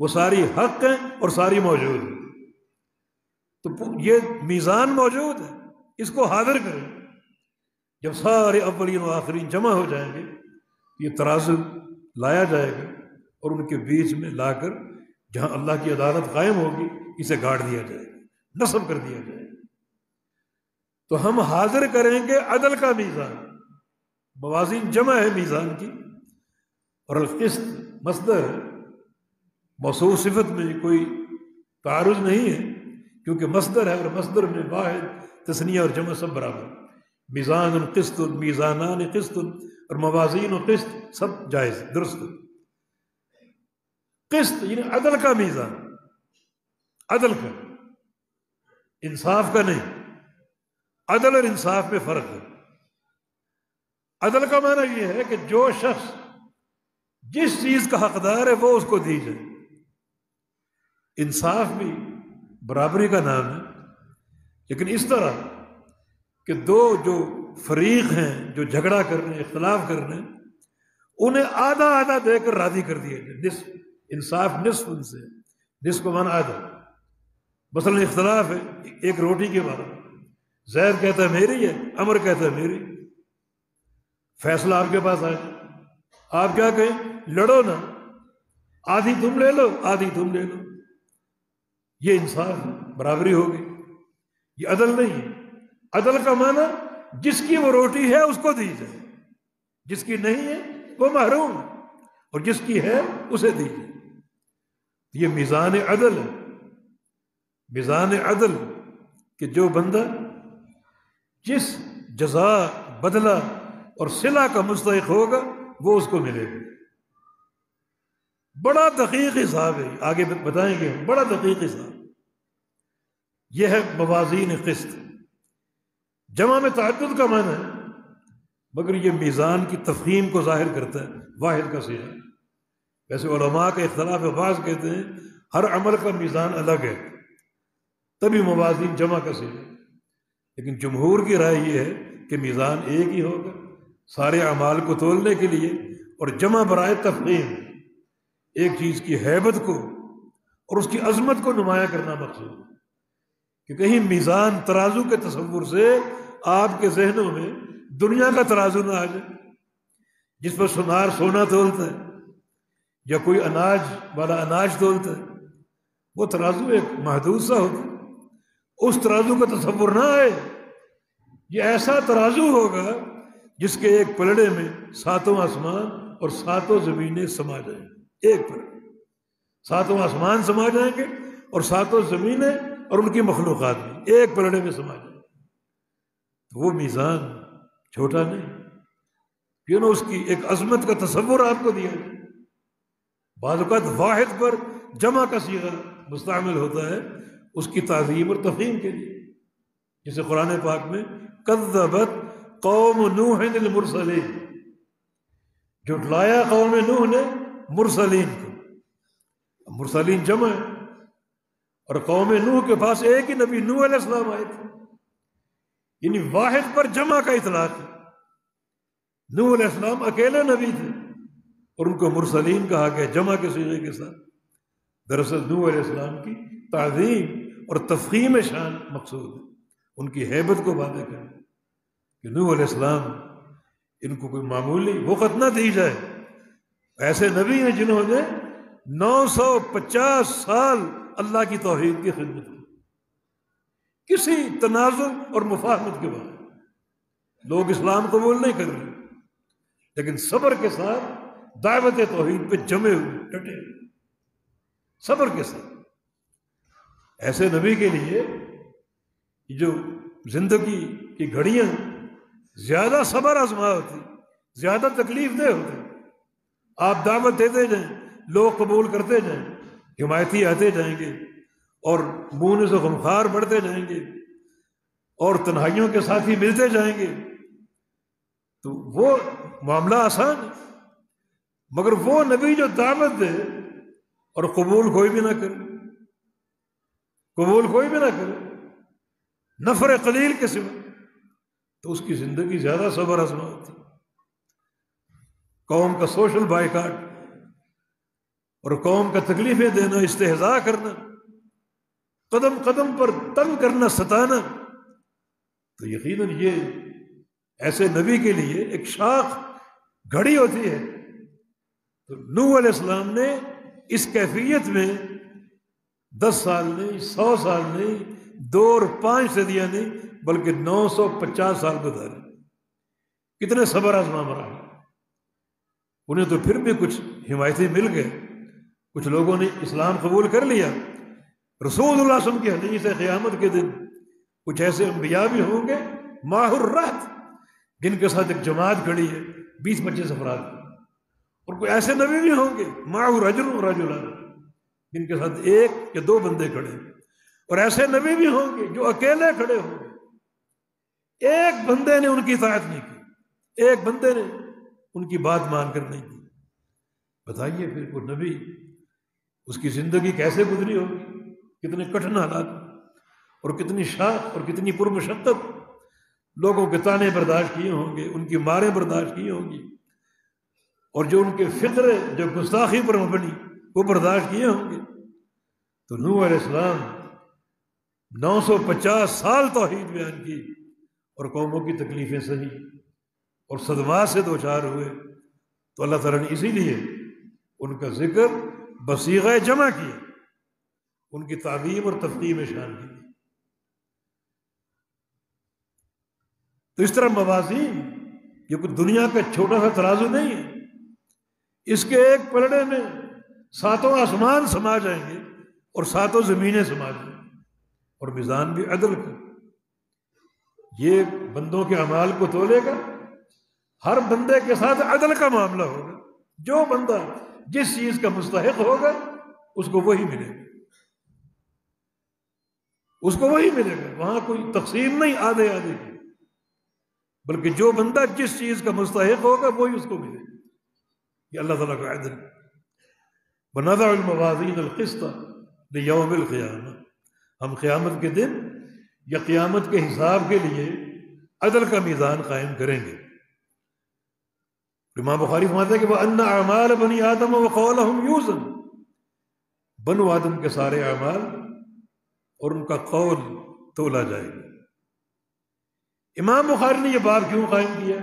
वो सारी हक हैं और सारी मौजूद है। तो ये मीज़ान मौजूद है। इसको हाजिर करें। जब सारे अवलिन व आखिरीन जमा हो जाएँगे, ये तराजू लाया जाएगा और उनके बीच में लाकर जहाँ अल्लाह की अदालत कायम होगी, इसे गाड़ दिया जाएगा, नस्ब कर दिया जाएगा। तो हम हाजिर करेंगे अदल का मीज़ान। मवाजिन जमा है मीज़ान की और किस्त मसदर मसू सिफत में कोई तारुज नहीं है। क्योंकि मसदर है और मसदर में वाहिद, तस्निया और जमा सब बराबर। मीज़ान किस्त, मीज़ानान किस्त और मवाजीन किस्त सब जायज़, दुरुस्त। किस्त यानी अदल का मीज़ान, अदल का। इंसाफ का नहीं, अदल और इंसाफ में फ़र्क है। अदल का माना यह है कि जो शख्स जिस चीज़ का हकदार है वो उसको दी जाए। इंसाफ भी बराबरी का नाम है। लेकिन इस तरह कि दो जो फरीक हैं, जो झगड़ा कर रहे हैं इख्तलाफ कर रहे हैं उन्हें आधा आधा देकर राज़ी कर दिया जाए निस्फ इंसाफ निस्फ उनसे निस्फ को माना आधा। मसलन इख्तलाफ है, एक रोटी के बारे में जैद कहता है, मेरी है। अमर कहता है, मेरी। फैसला आपके पास आए आप क्या कहें? लड़ो ना। आधी तुम ले लो, आधी तुम ले लो। ये इंसाफ बराबरी होगी। ये अदल नहीं है। अदल का माना, जिसकी वो रोटी है, उसको दी जाए। जिसकी नहीं है, वो महरूम और जिसकी है, उसे दी जाए। ये मिजान अदल है। मिजान अदल कि जो बंदा जिस जजा, बदला और सिला का मुस्तक होगा, वो उसको मिलेगा। बड़ा दकीक हिसाब है। आगे बताएँगे बड़ा दकीक हिसाब। यह है मवाजीन किस्त। जमा में तद का मन है, मगर यह मीज़ान की तफहीम को ज़ाहिर करता है, वाहिद का सिरा वैसे उलमा के इख्तलाफ बाज कहते हैं, हर अमल का मीज़ान अलग है, तभी मवाजीन जमा का सिरा लेकिन जमहूर की राय यह है कि मीज़ान एक ही होगा, सारे अमाल को तोलने के लिए और जमा बरए तफहीम। एक चीज़ की हैबत को और उसकी अजमत को नुमाया करना मकसूद कि कहीं मीज़ान तराजू के तस्वुर से आपके जहनों में दुनिया का तराजू ना आ जाए, जिस पर सुनार सोना तोलता है या कोई अनाज वाला अनाज तोलता है, वो तराजू एक महदूद सा होता है। उस तराजू का तस्वुर ना आए, ये ऐसा तराजू होगा जिसके एक पलड़े में सातों आसमान और सातों जमीनें समा जाए। एक पलड़े सातों आसमान समा जाएँगे और सातों जमीनें और उनकी मखलूक भी एक पलड़े में समा जाएँगे। तो वो मीज़ान छोटा नहीं, क्यों ना उसकी एक अजमत का तस्वुर आपको दिया जाए। बाज़ात वाहिद पर जमा का सीधा मुस्तमिल होता है उसकी तज़ीम और तफहीम के लिए, जिसे कुरान पाक में कदबत कौम नूह मुरसलीन जुटलाया कौम नूह ने मुरसलीन को। मुरसलीन जमा है। और कौम नूह के पास एक ही नबी नूह अलैहिस्सलाम आए थे। यानी वाहिद पर जमा का इतलाक है। नूह अलैहिस्सलाम अकेले नबी थे। और उनको मुरसलीन कहा गया जमा के सीगे के साथ। दरअसल नूह अलैहिस्सलाम की तज़ीम और तफहीम शान मकसूद है। उनकी हैबत को वादे करें कि नूह अलैहिस्सलाम इनको कोई मामूली वक़्त ना दी जाए ऐसे नबी हैं जिन्होंने 950 साल अल्लाह की तोहहीद की खिदमत की। किसी तनाजुम और मुफाहमत के बाद। लोग इस्लाम कबूल नहीं कर रहे। लेकिन सब्र के साथ दावत तोहहीद पे जमे हुए, डटे सब्र के साथ। ऐसे नबी के लिए जो ज़िंदगी की घड़ियाँ, ज़्यादा सबर आजमा होती ज़्यादा तकलीफ़ दे होती आप दावत देते जाएँ, लोग कबूल करते जाएँ, हिमायती आते जाएँगे और मुँह से गमखार बढ़ते जाएँगे और तन्हाइयों के साथ ही मिलते जाएँगे। तो वो मामला आसान है। मगर वो नबी जो दावत दे और कबूल कोई भी ना करे, कबूल कोई भी ना करे नफर कलील के सिवा तो उसकी ज़िंदगी ज़्यादा सबर आजमा होती कौम का सोशल बाइकाट और कौम का तकलीफें देना, इस्तेजा करना कदम कदम पर तंग करना, सताना तो यकीनन ये ऐसे नबी के लिए एक शाख घड़ी होती है। तो नू अलैहिस्सलाम ने इस कैफियत में दस साल नहीं, सौ साल नहीं, दो और पाँच सदियाँ नहीं, बल्कि 950 साल गुजारे। कितने सबर आजमा मरा उन्हें तो फिर भी कुछ हिमायती मिल गए कुछ लोगों ने इस्लाम कबूल कर लिया। रसूल की हदीस से क़यामत के दिन। कुछ ऐसे अम्बिया भी होंगे, माहुर रात जिनके साथ एक जमात खड़ी है, बीस पच्चीस अफराद। और कोई ऐसे नबी भी होंगे माहुर रजुल रजुल, जिनके साथ एक या दो बंदे खड़े और ऐसे नबी भी होंगे, जो अकेले खड़े होंगे। एक बंदे ने उनकी इतात नहीं की। एक बंदे ने उनकी बात मानकर नहीं की। बताइए फिर वो नबी, उसकी ज़िंदगी कैसे गुजरी होगी? कितने कठिन हालात और कितनी शाख और कितनी पुरमशक्कत लोगों के ताने बर्दाश्त किए होंगे, उनकी मारें बर्दाश्त की होंगी। और जो उनके फ़िक्र जो गुस्ताखी पर मबनी वो बर्दाश्त किए होंगे। तो नू अलैहिस्सलाम 950 साल तोहीद बयान की और कौमों की तकलीफ़ें सही। और सदमा से दो चार हुए। तो अल्लाह ताला ने इसीलिए उनका ज़िक्र बसीग जमा किया। उनकी तालीम और तफकीम शान की तो इस तरह मवाजी ये कोई दुनिया का छोटा सा तराजू नहीं है। इसके एक पलड़े में सातों आसमान समा जाएँगे और सातों जमीनें समा जाएँगे। और मिजान भी अदल का। ये बंदों के अमाल को तोलेगा हर बंदे के साथ अदल का मामला होगा। जो बंदा जिस चीज़ का मुस्तक होगा, उसको वही मिलेगा। उसको वही मिलेगा। वहाँ कोई तकसीम नहीं आधे आधे की। बल्कि जो बंदा जिस चीज़ का मुस्तक होगा, वही उसको मिलेगा। ये अल्लाह तला का अदल बनदावाजीन यौमिल हम क़यामत के दिन या क़यामत के हिसाब के लिए अदल का मीज़ान कायम करेंगे। इमाम बुखारी फरमाते कि वह अन्ना अमाल बनी आदम व कौल यूजन बनु आदम के सारे अमाल और उनका कौल तोला जाएगा इमाम बुखारी ने यह बात क्यों कायम किया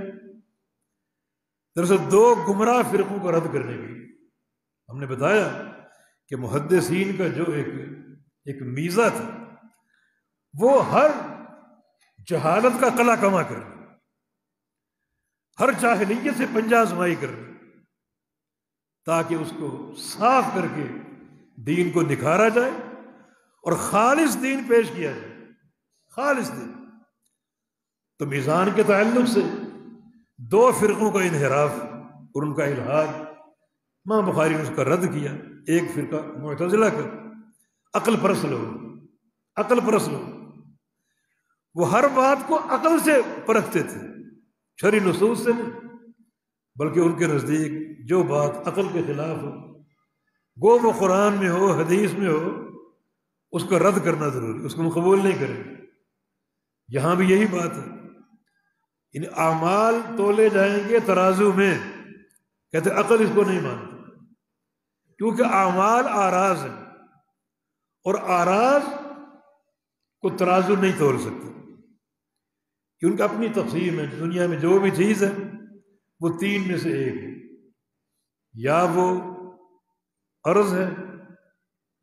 दरअसल दो गुमराह फिरकों को रद्द करने के लिए हमने बताया कि मुहदसिन का जो एक एक मीज़ा था वो हर जहालत का कला कमा कर हर जाहलीत से पंजा आजमाई कर ताकि उसको साफ़ करके दीन को निखारा जाए और खालिश दीन पेश किया जाए। खालिश दीन। तो मीज़ान के ताल्लुक से दो फ़िरक़ों का इनहराफ और उनका इलाहाद माँ बुखारी ने उसका रद्द किया, एक फ़िरका मतज़ला का अकल परस लोग अकल परस लोग। वो हर बात को अकल से परखते थे। शरी नसूस से नहीं, बल्कि उनके नज़दीक जो बात अकल के खिलाफ हो गो वो कुरान में हो, हदीस में हो, उसको रद्द करना ज़रूरी, उसको हम नहीं करेंगे। यहाँ भी यही बात है। इन आमाल तोले जाएँगे तराजू में। कहते, अकल इसको नहीं मानती। क्योंकि आमाल आराज है, और आराज को तराजू नहीं तोड़ सकते। क्योंकि अपनी तकसीम है, दुनिया में जो भी चीज़ है, वो तीन में से एक है। या वो अर्ज़ है,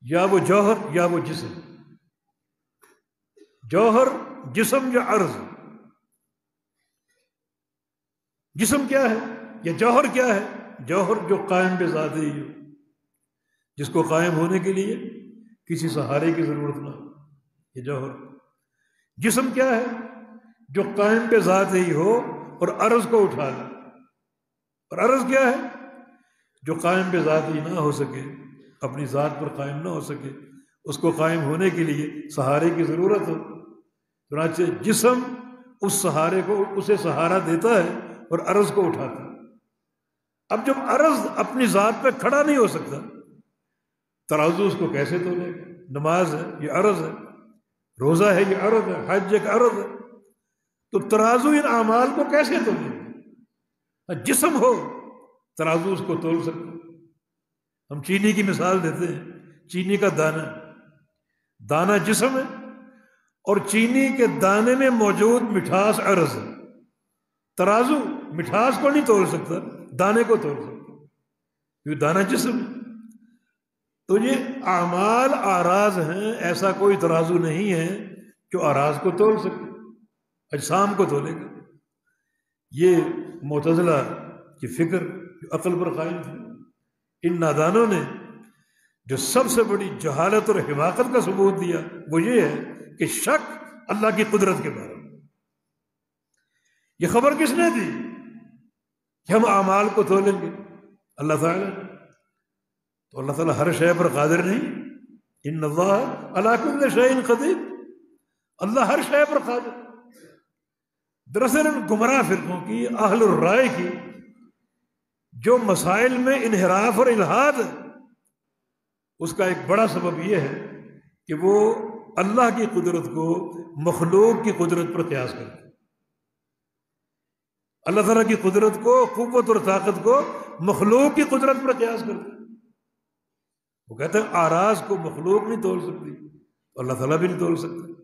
या वो जौहर, या वो जिसम। जौहर, जिसम या अर्ज़। जिसम क्या है या जौहर क्या है? जौहर जो कायम पे बेजादी हो, जिसको कायम होने के लिए किसी सहारे की ज़रूरत ना ये जौहर। जिसम क्या है? जो कायम पे जात ही हो और अर्ज़ को उठा ले। और अर्ज़ क्या है? जो कायम पे जात ही ना हो सके, अपनी ज़ात पर कायम ना हो सके, उसको कायम होने के लिए सहारे की ज़रूरत हो। चुनाचे जिसम उस सहारे को, उसे सहारा देता है और अर्ज़ को उठाता है। अब जब अर्ज़ अपनी ज़ात पे खड़ा नहीं हो सकता, तराजू उसको कैसे तोलेगा नमाज़ है, ये अर्ज़ है। रोज़ा है, ये अर्ज़ है। हज एक अर्ज़ है। तो तराजू इन अमाल को कैसे तोलेगा जिसम हो, तराजू उसको तोल सकते हम चीनी की मिसाल देते हैं। चीनी का दाना। दाना जिसम है, और चीनी के दाने में मौजूद मिठास अर्ज़ है। तराजू मिठास को नहीं तोड़ सकता, दाने को तोड़ सकता क्योंकि दाना जिसम है। तो ये आमाल आराज हैं, ऐसा कोई तराजू नहीं है जो आराज को तोड़ सके अजसाम को तोलेगा ये मोतजला की फ़िक्र जो अकल पर कायम थी, इन नादानों ने जो सबसे बड़ी जहालत और हिमाकत का सबूत दिया, वो ये है कि शक अल्लाह की कुदरत के बारे में। ये खबर किसने दी? कि हम अमाल को तोलेंगे अल्लाह ताला तो अल्लाह ताला हर शय पर कादिर नहीं। इन अल्लाह शयन कदीर। अल्लाह हर शय पर कादिर। दरअसल उन गुमराह फिरकों की अहल राय की, जो मसाइल में इनहराफ और इलाहाद, उसका एक बड़ा सबब यह है कि वो अल्लाह की कुदरत को मखलूक की कुदरत पर क्यास करते अल्लाह तला की कुदरत को कुत और ताकत को मखलूक की कुदरत पर क्यास करते वो कहते हैं, आराज को मखलूक नहीं तोड़ सकती तो अल्लाह तला भी नहीं तोड़ सकता।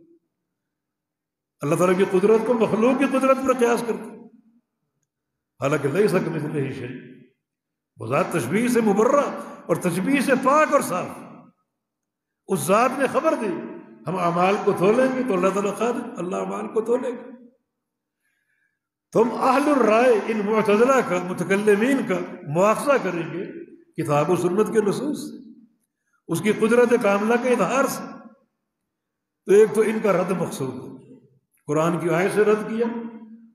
अल्लाह तला की कुदरत को मखलूक की कुदरत पर क्यास करते हालाँकि नहीं सकते ही शरी ज़ात तशबी से मुबर्रा और तशबी से पाक और साफ़। उस ज़ात ने खबर दी, हम अमाल को तोलेंगे तो अल्लाह तला खाद, अल्लाह अमाल को तोलेंगे। तो हम आहल राय इन मतजला का मुतकलमीन का मुआवजा करेंगे, किताब सुन्नत के नसूस से। उसकी कुदरत कामला के इजहार से। तो एक तो इनका रद्द मकसूद कुरान की आय से रद्द किया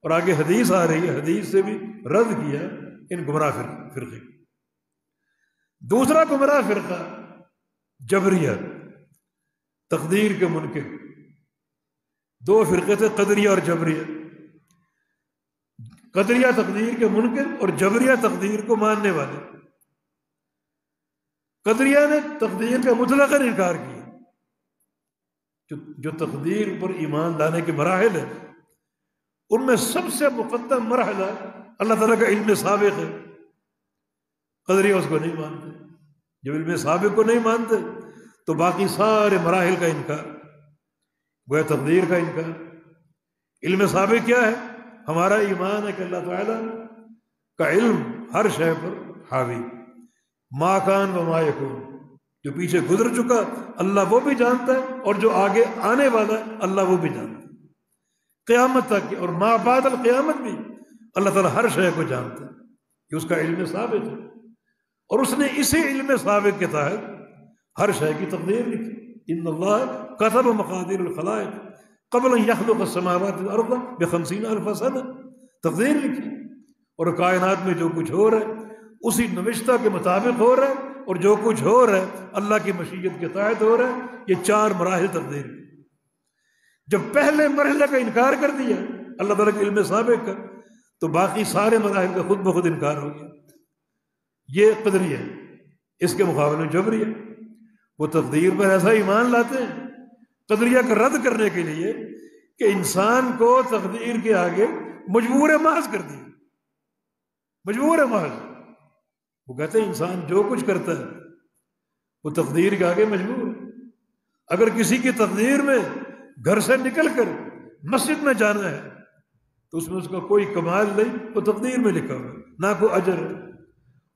और आगे हदीस आ रही है, हदीस से भी रद्द किया इन गुमराह फिर, फिरके। दूसरा गुमराह फिरका जबरिया तकदीर के मुनकर। दो फिरके थे, कदरिया और जबरिया। कदरिया तकदीर के मुनकर और जबरिया तकदीर को मानने वाले। कदरिया ने तकदीर का मुतलक इनकार किया। जो जो तकदीर पर ईमान लाने के मराहल है, उनमें सबसे मुकदम मरहला अल्लाह तला का इल्म सबक है। कदरिया उसको नहीं मानते जब इल्म सबक को नहीं मानते तो बाकी सारे मराहल का इनकार, गोया तकदीर का इनकार। इल्म सबक क्या है? हमारा ईमान है कि अल्लाह ताला का इल्म हर शय पर हावी, माकान व मायकून। जो पीछे गुजर चुका, अल्लाह वो भी जानता है, और जो आगे आने वाला है, अल्लाह वो भी जानता है। क़यामत तक और माँ बादल क़यामत भी, अल्लाह ताला हर शय को जानता है कि उसका इल्म साबित है। और उसने इसी इल्म सबक के तहत हर शय की तकदीर लिखी। इन कतब मकादिर कबल यखल समावत बेखमसीन अल्फसन तकदीर लिखी। और कायनात में जो कुछ हो रहा है, उसी नविश्ता के मुताबिक हो रहा है और जो कुछ हो रहा है, अल्लाह की मशीयत के तहत हो रहा है, ये चार मराहल तकदीर जब पहले मरहले का इनकार कर दिया, अल्लाह तला के इल्म सबक का तो बाकी सारे मराहल का खुद ब खुद इनकार हो गया। ये कदरी है, इसके मुकाबले में जबरी है, वो तकदीर पर ऐसा ईमान लाते हैं, कदरिया का रद्द करने के लिए कि इंसान को तकदीर के आगे मजबूर महज कर दिया। मजबूर महज वो कहते हैं, इंसान जो कुछ करता है, वो तकदीर के आगे मजबूर। है अगर किसी की तकदीर में घर से निकल कर मस्जिद में जाना है तो उसमें उसका कोई कमाल नहीं, वो तकदीर में लिखा हुआ ना कोई अजर। है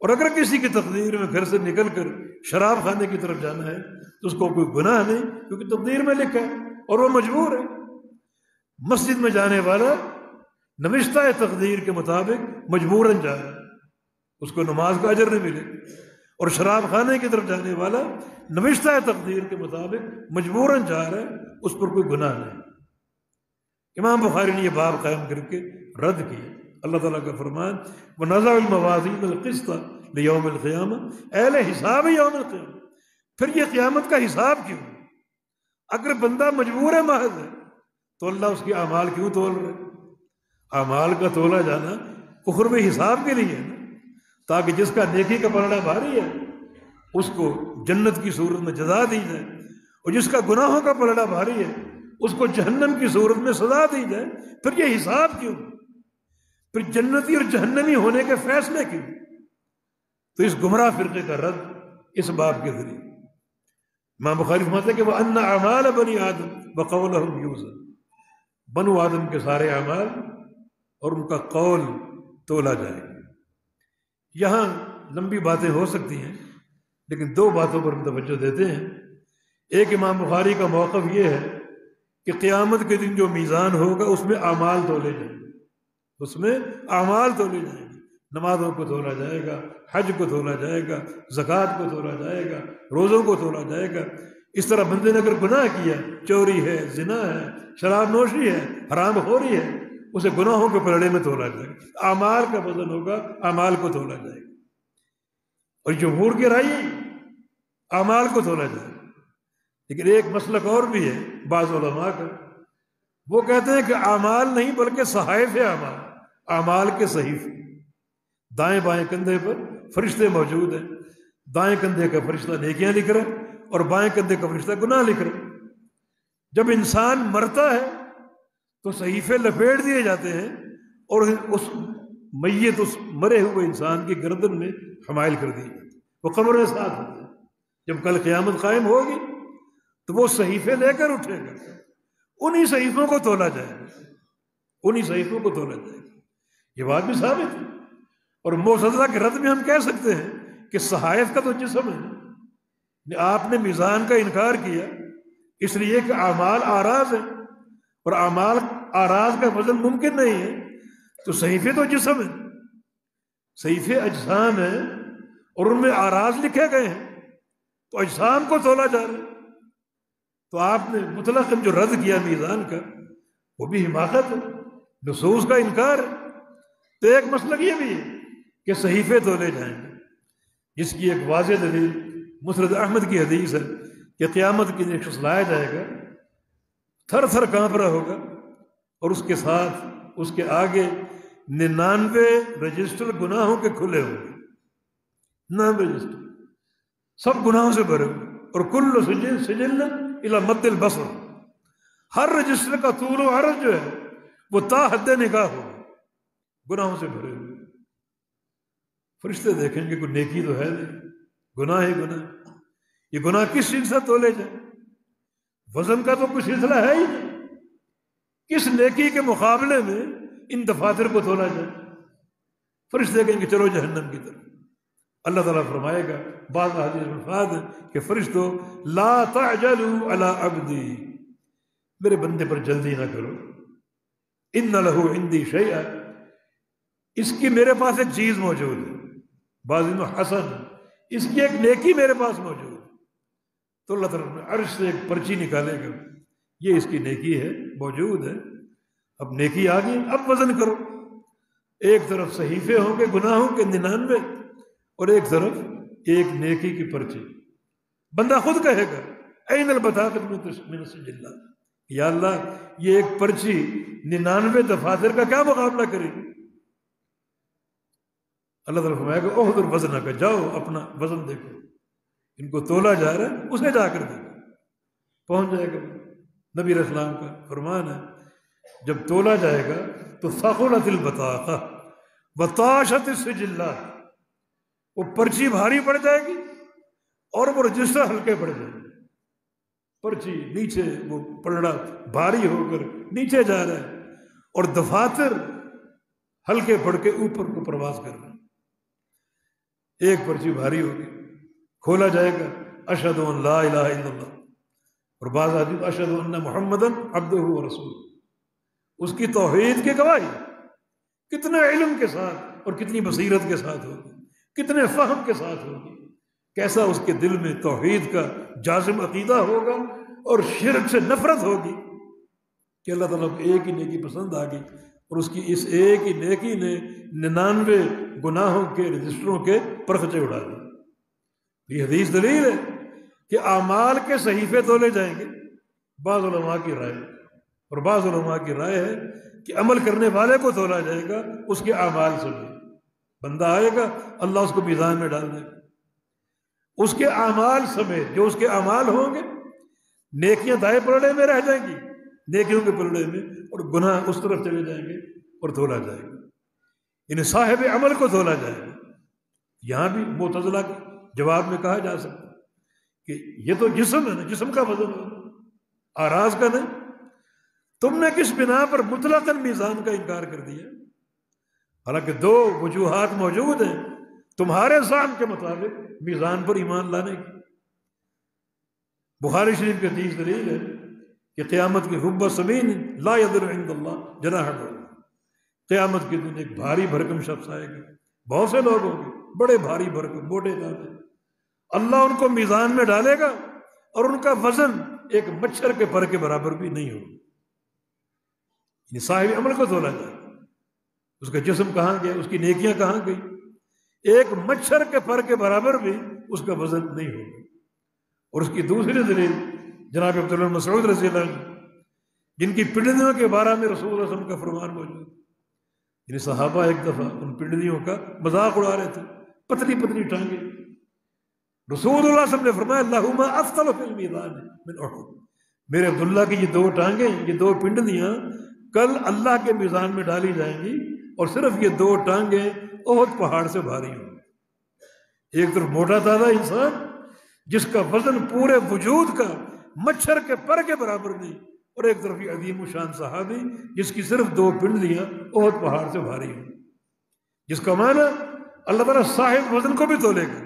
और अगर किसी की तकदीर में घर से निकल कर शराब खाने की तरफ़ जाना है तो उसको कोई गुनाह नहीं, क्योंकि तकदीर में लिखा है, और वो मजबूर है। मस्जिद में जाने वाला नविश्ता तकदीर के मुताबिक मजबूरन जा रहा है। उसको नमाज़ का अजर नहीं मिले। और शराब खाने की तरफ़ जाने वाला नविश्ता तकदीर के मुताबिक मजबूरन जा रहा है, उस पर कोई गुनाह नहीं। इमाम बुखारी ने यह बाब कायम करके रद्द किया अल्लाह ताला का फरमान, व नज़ामवाजीन यौम अहल हिसाब यौम फिर ये क़्यामत का हिसाब क्यों अगर बंदा मजबूर है, महज है तो अल्लाह उसके अमाल क्यों तोल रहे अमाल का तोला जाना कुखर में हिसाब के लिए है ना ताकि जिसका नेकी का पलड़ा भारी है, उसको जन्नत की सूरत में जजा दी जाए। और जिसका गुनाहों का पलड़ा भारी है, उसको जहन्नम की सूरत में सजा दी जाए। फिर ये हिसाब क्यों? फिर जन्नती और जहन्नमी होने के फैसले क्यों? तो इस गुमराह फिरके का रद्द इस बाप के ज़रिए। माँ बुखारी फरमाते कि वह अन्ना अमाल बनी आदम बकौल यूज़। बनु आदम के सारे अमाल और उनका कौल तोला जाएगा। यहाँ लंबी बातें हो सकती हैं, लेकिन दो बातों पर हम तवज्जो देते हैं। एक इमाम बुखारी का मौक़ ये है कि क़यामत के दिन जो मीज़ान होगा, उसमें अमाल तोले जाएँगे। उसमें अमाल तोले जाएँगे। नमाजों को तोला जाएगा, हज को तोला जाएगा, ज़क़़त को तोला जाएगा, रोज़ों को तोला जाएगा। इस तरह बंदे ने अगर गुनाह किया, चोरी है, जिना है शराब नोशी है, हराम खोरी है उसे गुनाहों के पलड़े में तोला जाएगा। अमाल का वज़न होगा अमाल को तोला जाएगा। और जो जमहूर की राय अमाल को तोला जाएगा। लेकिन एक मसलक और भी है, बाज़ा का। वो कहते हैं कि अमाल नहीं, बल्कि सहायफ है अमाल अमाल के सहीफ दाएँ बाएँ कंधे पर फरिश्ते मौजूद हैं। दाएँ कंधे का फरिश्ता नेकियाँ लिख रहा और बाएँ कंधे का फरिश्ता गुनाह लिख रहा जब इंसान मरता है तो सहीफे लपेट दिए जाते हैं और उस मैत उस मरे हुए इंसान की गर्दन में हमायल कर दी वो कमर में साथ होते हैं। जब कल क़्यामत कायम होगी तो वो सहीफे लेकर उठेगा। उन्हीं सहीफों को तोला जाएगा। उन्हीं सहीफों को तोला जाएगा। ये बात भी साबित है। और मोसदा के रद्द में हम कह सकते हैं कि सहायत का तो जिसम है। आपने मिजान का इनकार किया, इसलिए कि अमाल आराज है। और अमाल आराज का वज़न मुमकिन नहीं है तो सहीफे तो जिसम है। सहीफे अजसाम है और उनमें आराज लिखे गए हैं। तो अजसाम को तोला जा रहा है। तो आपने मुतलक जो रद्द किया मीज़ान का, वो भी हिमाकत है, नसूस का इनकार तो एक मसलक ये भी है कि सहीफे तोले जाएँगे। जिसकी एक वाज दलील मुसरत अहमद की हदीस है कि क़्यामत के लिए लाया जाएगा थर थर काँप रहा होगा? और उसके साथ, उसके आगे निन्यानवे रजिस्टर गुनाहों के खुले होंगे। निन्यानवे रजिस्टर। सब गुनाहों से भरे हुए और कुल्ल सिजिल इला मद्दिल बसर। हर रजिस्टर का तूल अर्ज़ जो है, वो ता हद निगाह हो गुनाहों से भरे हुए फरिश्ते देखेंगे कोई नेकी तो है नहीं। गुनाह ही गुनाह। ये गुनाह किस चीज़ से तोले जाए? वज़न का तो कुछ सिलसिला है ही नहीं। किस नेकी के मुकाबले में इन दफातर को तोला जाए। फरिश्ते कहेंगे, चलो जहन्नम की तरफ़। अल्लाह ताला फरमाएगा, बाद हदीस कि फरिश्तो, ला तजलू अला अब्दी। मेरे बंदे पर जल्दी ना करो। इन न लहू इंदी शैया इसकी मेरे पास एक चीज़ मौजूद है। बाजिन हसन, इसकी एक नेकी मेरे पास मौजूद तो अल्लाह तला अर्श से एक पर्ची निकालेगा ये इसकी नेकी है, मौजूद है। अब नेकी आ गई अब वज़न करो। एक तरफ़ सहीफे होंगे गुनाहों के निन्यानवे, और एक तरफ़ एक नेकी की पर्ची। बंदा खुद कहेगा, ऐनल बताकत या अल्लाह, ये एक पर्ची निन्यानवे दफातर का क्या मुकाबला करेगी? अल्लाह तला फरमाएगा ओहदुर वज़न का जाओ, अपना वज़न देखो। इनको तोला जा रहा है, उसे जाकर देखो। पहुँच जाएगा। नबी रसलाम का फरमान है, जब तोला जाएगा तो फ़कुलतिल बताखा बताशत से जिल्ला वो पर्ची भारी पड़ जाएगी, और वो रजिस्टर हल्के पड़ जाएँगे। पर्ची नीचे, वो पलड़ा भारी होकर नीचे जा रहा है, और दफातर हल्के पड़ के ऊपर को प्रवास कर रहे हैं। एक पर्ची भारी होगी। खोला जाएगा। अशद और बाज आदमी अशद मोहम्मदन अब्द रसूल उसकी तोहहीद की गवाही कितने इल्म के साथ और कितनी बसीरत के साथ होगी, कितने फहम के साथ होगी, कैसा उसके दिल में तोहहीद का जाजिम अकीदा होगा और शिरक से नफरत होगी कि अल्लाह ताला को एक ही नेकी पसंद आ गई और उसकी इस एक ही नेकी ने निन्यानवे गुनाहों के रजिस्टरों के परखचे उड़ा दिए ये हदीस दलील है कि अमाल के सहीफे तोले जाएँगे। बाज़ की राय और बाज़ की राय है कि अमल करने वाले को तोला जाएगा, उसके अमाल से भी बंदा आएगा, अल्लाह उसको मीज़ान में डाल देगा। उसके अमाल समेत जो उसके अमाल होंगे, नेकियाँ दाएँ पलड़े में रह जाएँगी, नेकियों के पलड़े में, और गुनाह उस तरफ़ चले जाएँगे और तोला जाएगा। इन साहेब अमल को तोला जाएगा। यहाँ भी मोतजला के जवाब में कहा जा सकता कि ये तो जिसम है ना, जिसम का वज़न है। आराज का नहीं तुमने किस बिना पर मुतलकन मीज़ान का इनकार कर दिया? हालाँकि दो वजूहत मौजूद हैं, तुम्हारे शान के मुताबिक मीज़ान पर ईमान लाने की। बुखारी शरीफ के तीस दलील है कि क़्यामत की रुब समीन ला जना क़यामत के दिन एक भारी भरकम शख्स आएगा। बहुत से लोग होंगे, बड़े भारी भरकम, मोटे दादे अल्लाह उनको मीज़ान में डालेगा और उनका वज़न एक मच्छर के पर के बराबर भी नहीं होगा। साहिब अमल को तोला जाए। उसका जिसम कहाँ गया, उसकी नेकियाँ कहाँ गई? एक मच्छर के पर के बराबर भी उसका वज़न नहीं होगा। और उसकी दूसरी दलील, जनाब अब्दुल मसूद रसी जिनकी पिंडियों के बारे में रसूल रसम का फरमान मौजूद यानी सहाबा एक दफ़ा उन पिंडियों का मज़ाक उड़ा रहे थे पतली पतली टांगे। रसूल ने फरमाया मेरे अब्दुल्ला की ये दो टांगे, ये दो पिंडियाँ कल अल्लाह के मीज़ान में डाली जाएँगी और सिर्फ़ ये दो टांगे बहुत पहाड़ से भारी होंगी। एक तरफ़ मोटा ताज़ा इंसान, जिसका वज़न पूरे वजूद का मच्छर के पर के बराबर नहीं, और एक तरफ़ ये अदीम शान साहबी, जिसकी सिर्फ़ दो पिंडलियाँ बहुत पहाड़ से भारी हों जिसका माना, अल्लाह तला साहिब वज़न को भी तोलेगा।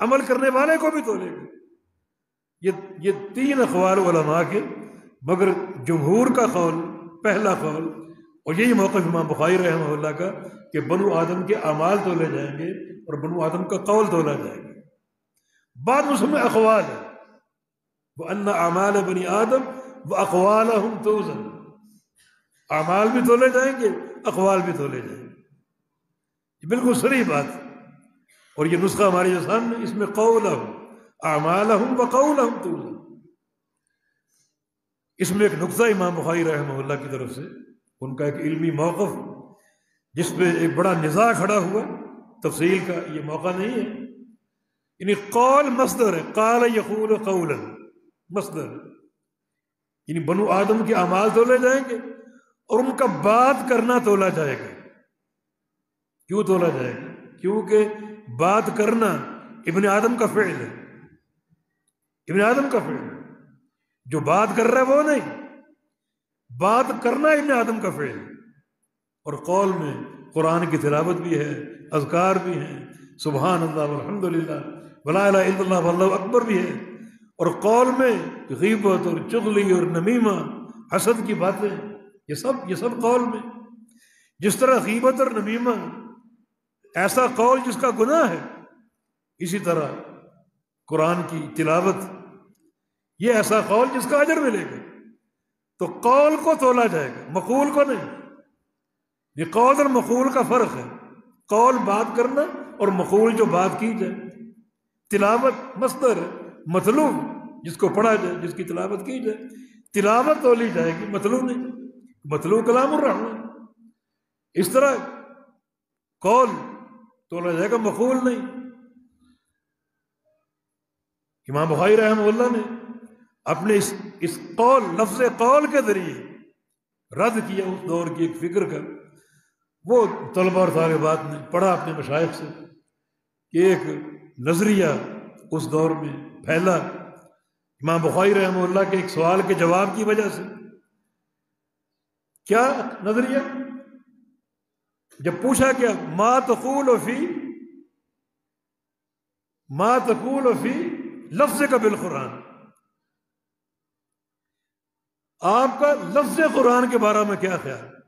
अमल करने वाले को भी तोलेगा ये ये तीन अखबार के, मगर जमहूर का कौल, पहला कौल, और यही मौक़ इमाम बुखारी रहमल्ला का कि बनु आदम के अमाल तोले जाएँगे और बनु आदम का कौल तोला जाएगा। बाद उसमें अखवाल है। वह अन्ना अमाल बनी आदम, व अखवाल हम तोजन। अमाल भी तोले जाएँगे, अखवाल भी तोले जाएँगे। बिल्कुल सही बात और ये नुस्खा हमारे जो सामने इसमें कौल हम अमाल हम व कौल हम तोजन इसमें एक नुकता इमाम बुखारी रहमल्ला की तरफ़ से, उनका एक इल्मी मौक़ जिस पे एक बड़ा निज़ा खड़ा हुआ, तफसील का ये मौका नहीं है। यानी कौल मसदर है, काल यकूल कौलन, मसदर। यानी बनु आदम के अमाल तोले जाएँगे, और उनका बात करना तोला जाएगा। क्यों तोला जाएगा? क्योंकि बात करना इबन आदम का फेल है। इबन आदम का फेल है। जो बात कर रहा है वो नहीं। बात करना इबन आदम का फेल और कौल में कुरान की तिलावत भी है, अजकार भी हैं सुबहान अल्लाह अलहमदिल्ला वला अकबर भी है। और कौल में गीबत और चुगली और नमीमा, हसद की बातें, ये सब ये सब कौल में। जिस तरह गीबत और नमीमा ऐसा कौल जिसका गुनाह है। इसी तरह कुरान की तिलावत, ये ऐसा कौल जिसका अजर मिलेगा। तो कौल को तोला जाएगा, मकूल को नहीं। ये कौल और मकूल का फ़र्क है। कौल बात करना और मकूल जो बात की जाए। तिलावत मस्तर, मतलूब, जिसको पढ़ा जाए, जिसकी तिलावत की जाए। तिलावत तोली जाएगी, मतलूब नहीं। मतलूब कलाम रहमान इस तरह कौल तोला जाएगा मकूल नहीं। इमाम बुखारी रहमुल्ला ने अपने इस इस कौल, लफ्ज कौल के ज़रिए रद्द किया उस दौर की एक फ़िक्र का। वो तलबा और बात ने पढ़ा अपने मशाइ से कि एक नज़रिया उस दौर में फैला। इमाम बुखारी रहमुल्ला के एक सवाल के जवाब की वजह से, क्या नज़रिया? जब पूछा क्या मा तकूल फ़ी? मा तकूल फ़ी? लफ्ज का बिल कुरान। आपका लफ्ज कुरान के बारे में क्या ख्याल?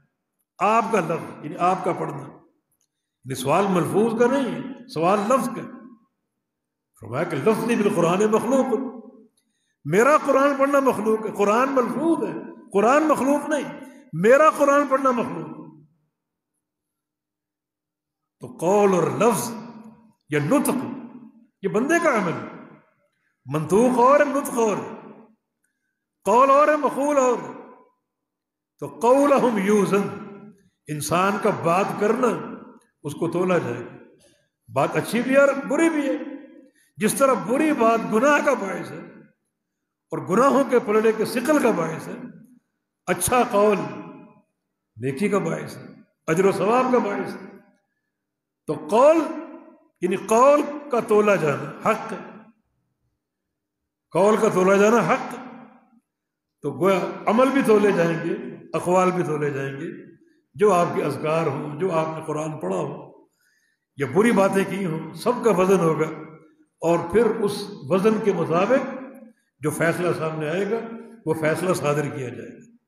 आपका लफ्ज, यानी आपका पढ़ना। सवाल मलफूज का नहीं है, सवाल लफ्ज का। फरमाया कि लफ्ज नहीं, बिल कुरान मखलूक। मेरा कुरान पढ़ना मखलूक है, कुरान मलफूज है। कुरान मखलूक नहीं, मेरा कुरान पढ़ना मखलूक तो कौल और लफ्ज, या नुतक, ये बंदे का अमल मंतूक और नुतक और, कौल और मकूल और तो कौल हम यूजन, इंसान का बात करना, उसको तोला जाएगा। बात अच्छी भी है और बुरी भी है। जिस तरह बुरी बात गुनाह का बायस है, और गुनाहों के पलड़े के सिकल का बायस है अच्छा कौल, नेकी का बायस है, अजर सवाब का बायस है। तो कौल, यानी कौल का तोला जाना, हक। कौल का तोला जाना, हक। तो गोया अमल भी तोले जाएँगे अखबाल भी तोले जाएँगे, जो आपके अजगार हों, जो आपने कुरान पढ़ा हो, या बुरी बातें की हों, सबका वज़न होगा। और फिर उस वज़न के मुताबिक जो फैसला सामने आएगा, वो फैसला सादर किया जाएगा।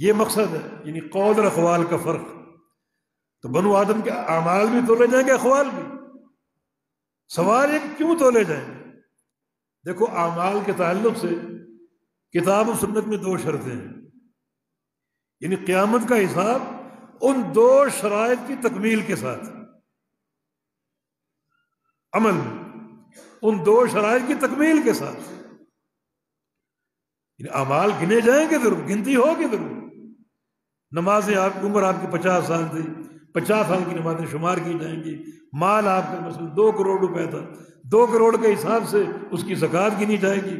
ये मकसद है, यानी कौल और अखबाल का फ़र्क। तो बनु आदम के अमाल भी तोले जाएँगे अखबाल भी। सवाल एक, क्यों तोले जाएँगे? देखो अमाल के ताल्लुक से किताब और सुन्नत में दो शर्तें हैं। यानी क़यामत का हिसाब उन दो शराय की तकमील के साथ। अमल, उन दो शराय की तकमील के साथ। अमाल गिने जाएँगे ज़रूर, गिनती होगी ज़रूर। नमाजें आपकी उम्र आपकी पचास साल थी पचास साल की नमाजें शुमार की जाएँगी। माल आपका मसल दो करोड़ रुपए था। दो करोड़ के हिसाब से उसकी जक़ात गिनी जाएगी।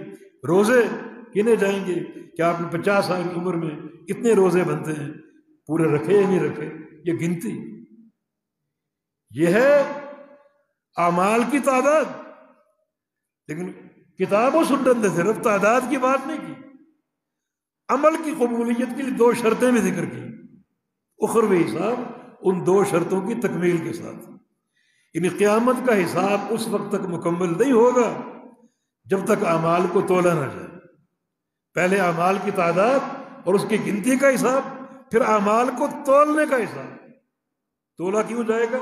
रोज़े गिने जाएँगे। कि आपने पचास साल की उम्र में कितने रोज़े बनते हैं? पूरे रखे या नहीं रखे? ये गिनती। यह है अमाल की तादाद। लेकिन किताबों सुनने से सिर्फ़ तादाद की बात नहीं की। अमल की कबूलियत के लिए दो शर्तें भी ज़िक्र की। उखरवी हिसाब। उन दो शर्तों की तकमील के साथ। इन क़्यामत का हिसाब उस वक्त तक मुकम्मल नहीं होगा, जब तक अमाल को तोला ना जाए। पहले अमाल की तादाद और उसकी गिनती का हिसाब, फिर अमाल को तोलने का हिसाब। तोला क्यों जाएगा?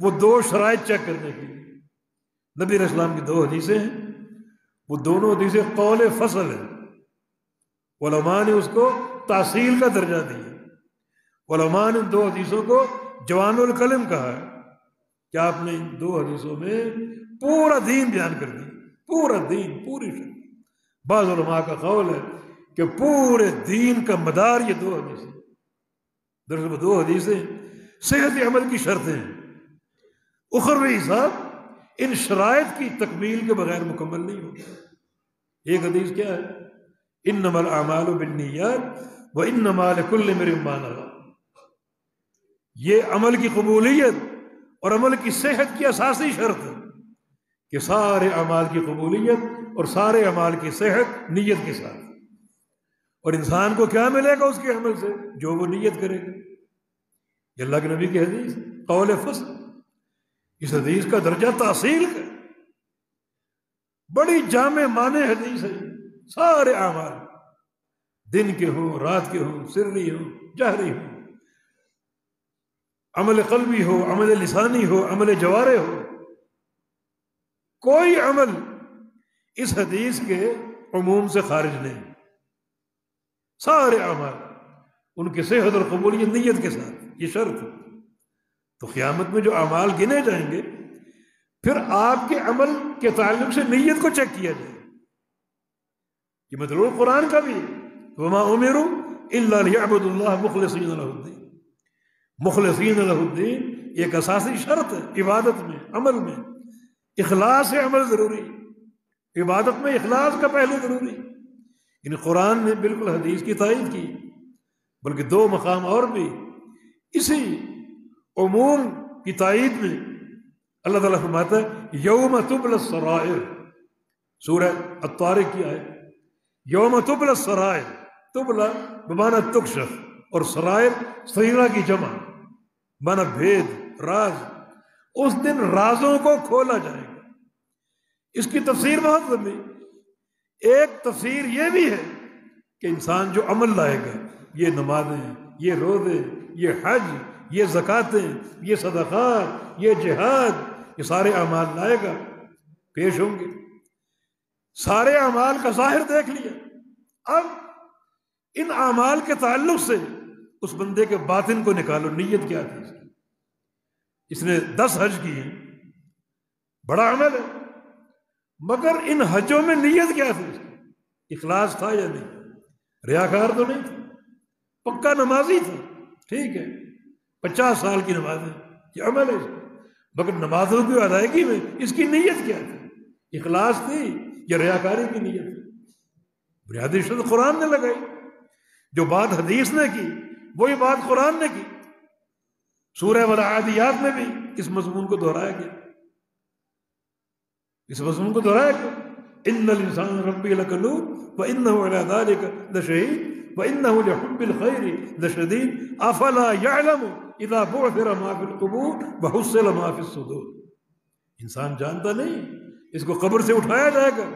वो दो शराय चेक करने के लिए। नबी इस्लाम की दो हदीसें हैं। वो दोनों हदीसें कौल फ़सल है ने उसको तासील का दर्जा दिया। उलमा ने दो हदीसों को जवानुल कलम कहा है क्या आपने इन दो हदीसों में पूरा दीन बयान कर दिया, पूरा दीन, पूरी बाज का कौल है कि पूरे दीन का मदार ये दो हदीसें दरअसल दो हदीसें सेहत अमल की शर्तें हैं। उखरवी साहब इन शराय की तकमील के बगैर मुकम्मल नहीं होगा एक हदीस क्या है? इन नमल अमाल बिन व इन नमाल कुल्ल मेरे मान ये अमल की कबूलियत और अमल की सेहत की असासी शर्त है कि सारे अमाल की कबूलियत और सारे अमाल की सेहत नीयत के साथ। और इंसान को क्या मिलेगा उसके अमल से? जो वो नीयत करेगा। अल्लाह के नबी की हदीस, कौल फ़सल। इस हदीस का दर्जा तहसील का बड़ी जामे माने हदीस है। सारे अमाल दिन के हो, रात के हो, सिरनी हो, जहरी हो। अमल कलबी हो, अमल लिसानी हो, अमल जवारे हो। कोई अमल इस हदीस के अमूम से खारिज नहीं। सारे अमल उनकी सेहत और कबूलियत नीयत के साथ, ये शर्त। तो क़्यामत में जो अमाल गिने जाएँगे, फिर आपके अमल के ताल्लुक से नीयत को चेक किया जाए। ये मतलब कुरान का भी वमा उमेरु मुखलसिन मुखलसिन एक असासी शर्त है इबादत में, अमल में। इखलास है अमल ज़रूरी। इबादत में इखलास का पहलू ज़रूरी। इन कुरान ने बिल्कुल हदीस की तायद की, बल्कि दो मकाम और भी। इसी उमूम की तायद में अल्लाह ताला फरमाता है, यौम तुबल सरायर सूरह अतारिक की आए यौम तुबल सराय तुबला बमाना तुकशफ। और सरायर सरीरा की जमा। माना भेद, राज, उस दिन राजों को खोला जाएगा। इसकी तफसीर बहुत लंबी। एक तफसीर यह भी है कि इंसान जो अमल लाएगा, ये नमाजें, ये रोज़े, ये हज, ये जक़ातें, ये सदक़ात ये जिहाद, ये सारे अमाल लाएगा, पेश होंगे। सारे अमाल का ज़ाहिर देख लिया। अब इन अमाल के ताल्लुक से उस बंदे के बातिन को निकालो, नीयत क्या थी इसकी? इसने दस हज किए, बड़ा अमल है, मगर इन हजों में नीयत क्या थी इखलास था या नहीं? रियाकार तो नहीं था, पक्का नमाजी था, ठीक है, पचास साल की नमाज़ है, ये अमल है मगर नमाजों की अदायगी में इसकी नीयत क्या थी? इखलास थी या रियाकारी की नीयत थी? बुनियादी शब्द कुरान ने लगाई, जो बात हदीस ने की वही बात कुरान ने की। सूर्य वाला आदियात में भी इस मजमून को दोहराया गया। इस मजमून को दोहराया गया। इन इंसान रबी लकलू व इन शहीद व इन खैरी लशदीद। अफला यालम इदा बुअथिर मा फिल कुबूर, व हुस्सिल मा फिस सुदूर। इंसान जानता नहीं, इसको कब्र से उठाया जाएगा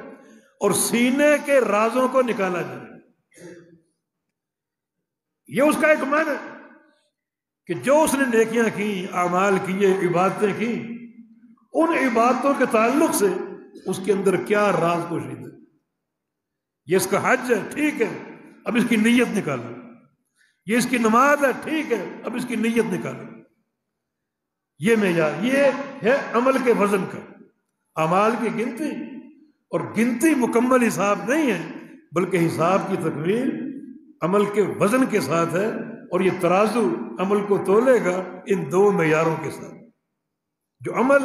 और सीने के राजों को निकाला जाएगा। ये उसका एक मन है कि जो उसने नेकियाँ की, अमाल किए इबादतें की, उन इबादतों के ताल्लुक से उसके अंदर क्या राज पोशीद है? ये इसका हज है, ठीक है, अब इसकी नीयत निकालो। ये इसकी नमाज़ है, ठीक है, अब इसकी नीयत निकालो। ये मेजार ये है अमल के वज़न का। अमाल की गिनती और गिनती मुकम्मल हिसाब नहीं है, बल्कि हिसाब की तकमील अमल के वज़न के साथ है और ये तराजू अमल को तोलेगा इन दो मैारों के साथ। जो अमल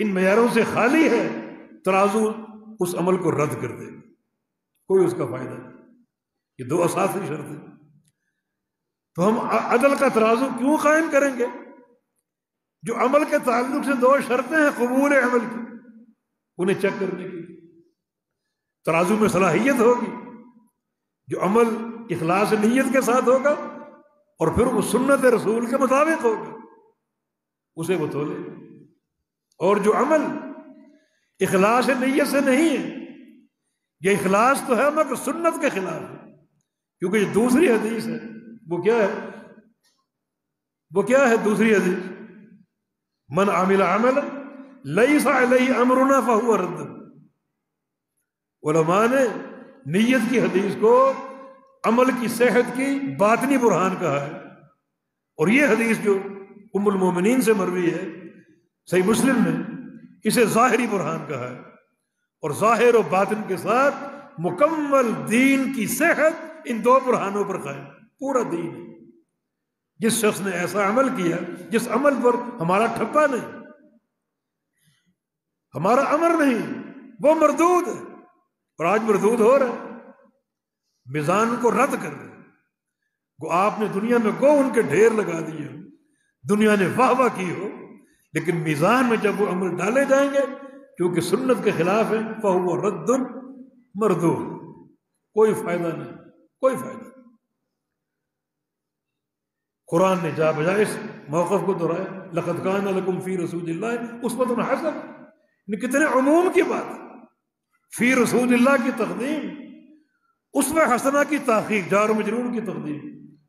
इन मैारों से खाली है, तराजू उस अमल को रद्द कर देगा। कोई उसका फ़ायदा नहीं। ये दो असासी शर्त तो हम अदल का तराजू क्यों कायम करेंगे? जो अमल के ताल्लुक से दो शर्तें हैं कबूल अमल की, उन्हें चेक करने की तराजू में सलाहियत होगी। जो अमल इखलास नीयत के साथ होगा और फिर वो सुन्नत रसूल के मुताबिक होगा। उसे वो तोले। और जो अमल इखलास नीयत से नहीं है, ये इखलास तो है मगर सुन्नत के खिलाफ है। क्योंकि ये दूसरी हदीस है। वो क्या है? वो क्या है दूसरी हदीस? मन आमिल अमल लई सा अमरुना फहुआ रद्द ने नीयत की हदीस को अमल की सेहत की बातनी बुरहान कहा है। और ये हदीस जो उमुल मोमिनीन से मरवी है, सही मुस्लिम ने इसे जाहिरी बुरहान कहा है। और ज़ाहिर और बातिन के साथ मुकम्मल दीन की सेहत इन दो बुरहानों पर कायम, पूरा दीन है। जिस शख्स ने ऐसा अमल किया, जिस अमल पर हमारा ठप्पा नहीं, हमारा अमर नहीं, वो मरदूद है। और आज मरदूद हो रहा है। मिजान को रद्द कर गो आपने दुनिया में गो उनके ढेर लगा दिए हो। दुनिया ने वाह वाह की हो। लेकिन मिजान में जब वो अमल डाले जाएँगे, क्योंकि सुन्नत के खिलाफ है वह वो रद्दुन मरदू कोई फ़ायदा नहीं, कोई फ़ायदा कुरान ने जा बजाय इस मौकफ को दोहराया लकत खान फ़ी रसूल उस पर तुम हसन कितने अमूम की बात। फ़ी रसूल की तकदीम। उसमें हसना की ताखीर जार मजरून की तकदीम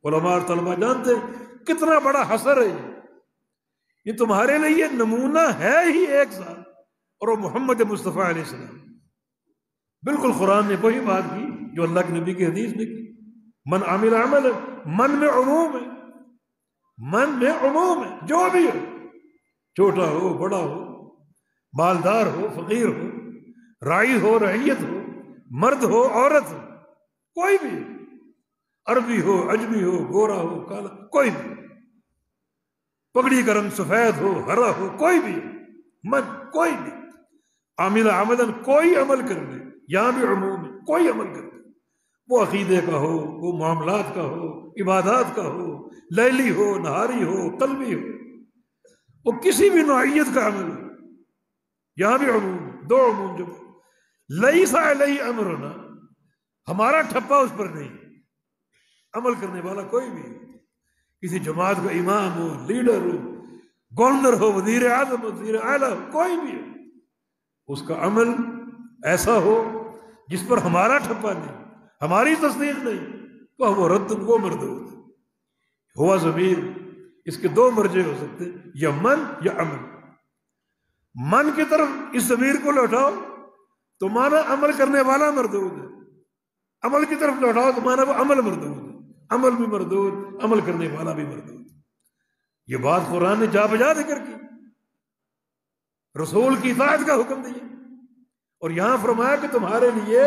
उलमार तलबा जानते कितना बड़ा हसर है ये। तुम्हारे लिए नमूना है ही एक साथ और वो मोहम्मद मुस्तफ़ा सलाम। बिल्कुल कुरान ने वही बात की, जो अल्लाह के नबी की हदीस ने की। मन आमिर अमल मन में अमूम है। मन में अमूम है, जो भी हो। छोटा हो, बड़ा हो मालदार हो, फकीर हो, राई हो, रैयत हो, मर्द हो, औरत हो। कोई भी, अरबी हो, अजमी हो, गोरा हो, काला, कोई भी। पगड़ी रंग सफ़ेद हो, हरा हो, कोई भी, मन, कोई भी। आमिल आमदन कोई अमल कर ले, यहाँ भी अमूम कोई अमल कर ले। वो अकीदे का हो, वो मामलात का हो, इबादत का हो, लैली हो, नहारी हो कलबी हो, वो किसी भी नौत का अमल हो। यहाँ भी अमूम दो अमूम जो लई सा लई अमर हमारा ठप्पा उस पर नहीं अमल करने वाला कोई भी किसी जमात का इमाम हो, लीडर हो, गवर्नर हो, वज़ीर आज़म हो वज़ीर आला हो कोई भी हो, उसका अमल ऐसा हो जिस पर हमारा ठप्पा नहीं, हमारी तस्दीक नहीं तो वो रद्द वो मर्द हुआ जमीर इसके दो मर्जे हो सकते या मन या अमल। मन की तरफ़ इस जमीर को लौटाओ तो माना अमल करने वाला मरदूद है अमल की तरफ़ लौटाओ तो माना वो अमल मरदूद अमल भी मरदूद अमल करने वाला भी मरदूद ये बात कुरान ने जा बजा देकर की। रसूल की इतायत का हुक्म दिया। और यहाँ फरमाया कि तुम्हारे लिए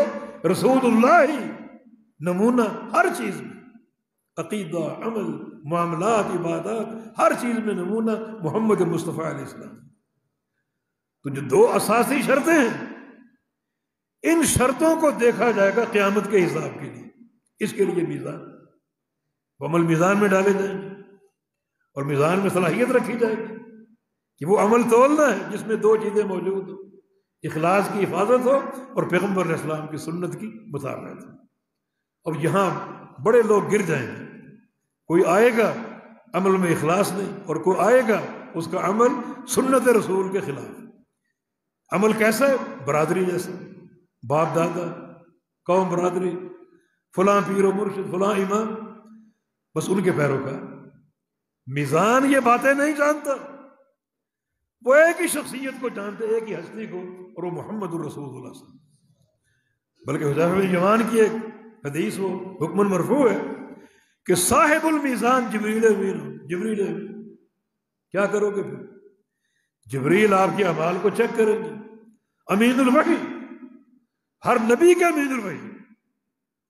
रसूलुल्लाह ही नमूना हर चीज़ में, अकीदा, अमल, मामलात, इबादत, हर चीज़ में नमूना मोहम्मद मुस्तफ़ा तो जो दो असासी शर्तें हैं इन शर्तों को देखा जाएगा क्यामत के हिसाब के लिए। इसके लिए? मीज़ान। अमल मीज़ान में डाले जाएँगे और मीज़ान में सलाहियत रखी जाएगी कि वो अमल तोलना है, जिसमें दो चीज़ें मौजूद हो। इखलास की हिफाजत हो और पैगंबर इस्लाम की सुन्नत की मुताबित हो। अब यहाँ बड़े लोग गिर जाएँगे। कोई आएगा अमल में इखलास नहीं और कोई आएगा उसका अमल सुन्नत रसूल के खिलाफ। अमल कैसा है? बरादरी जैसा। बाप दादा, कौम बरादरी, फलां पीर मुर्शिद, फलां इमाम, बस उनके पैरों का। मिजान ये बातें नहीं जानता। वो एक ही शख्सियत को जानते, एक ही हस्ती को, और वो मोहम्मद रसूल बल्कि जवान की एक हदीस वो हुक्मन मरफू है, कि साहिबुल मीज़ान जबरील जबरील क्या करोगे फिर? जबरील आपके अमाल को चेक करेंगे। अमीन वही। हर नबी के अमीन वही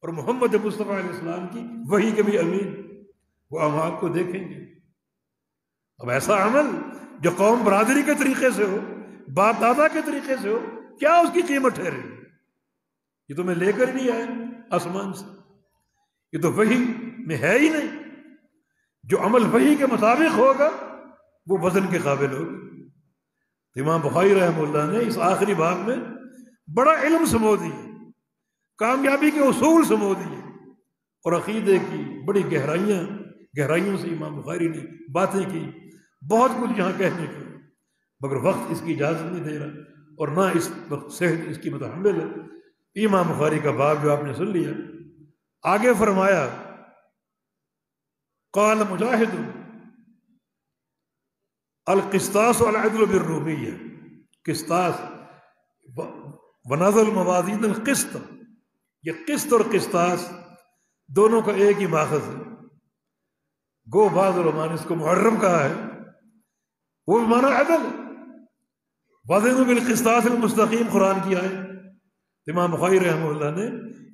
और मोहम्मद मुस्तफ़ा की वही के भी अमीन वो हम आपको देखेंगे। अब ऐसा अमल जो कौम बरादरी के तरीके से हो, बाप दादा के तरीके से हो, क्या उसकी कीमत ठहरे ये तो मैं लेकर नहीं आया आसमान से। ये तो वही में है ही नहीं। जो अमल वही के मुताबिक होगा, वो वज़न के काबिल होगा। इमाम बुखारी रहमुल्ला ने इस आखिरी भाग में बड़ा इल्म समो दिए कामयाबी के असूल समो दिए और अकीदे की बड़ी गहराइयाँ, गहराइयों से इमाम बुखारी ने बातें की, बहुत कुछ यहाँ कहने की, मगर वक्त इसकी इजाज़त नहीं दे रहा, और ना इस वक्त सेहत इसकी मतहमल है। इमाम बुखारी का बाब जो आपने सुन लिया, आगे फरमाया, काल मुजाहिद, अलकिस्तास है किस्तास वनजल मवाजीन किस्त ये किस्त और किस्तास दोनों का एक ही माखज है गो बाज़मान इसको मुहर्रम कहा है वो भी माना अदल वाजिन मुस्तकीम कुरान की आए इमाम बुखारी रहमल्ला ने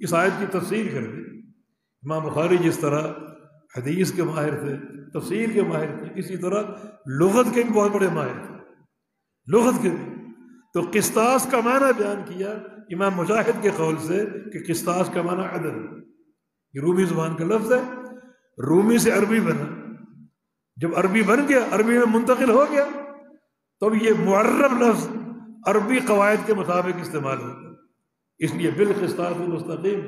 इस आयत की तफसीर कर दी इमाम बुखारी जिस तरह हदीस के माहिर थे तफसीर के माहिर थे इसी तरह लगत के भी बहुत बड़े माहिर थे लगत के भी तो किस्तास का माना बयान किया इमाम मुजाहिद के कौल से कि किस्तास का माना अदल ये रूमी ज़ुबान का लफ्ज़ है। रूमी से अरबी बना। जब अरबी बन गया, अरबी में मुंतकिल हो गया, तब तो ये मुर्रब लफ्ज़ अरबी कवायद के मुताबिक इस्तेमाल होगा इसलिए बिल किस्तास मुस्तकीम,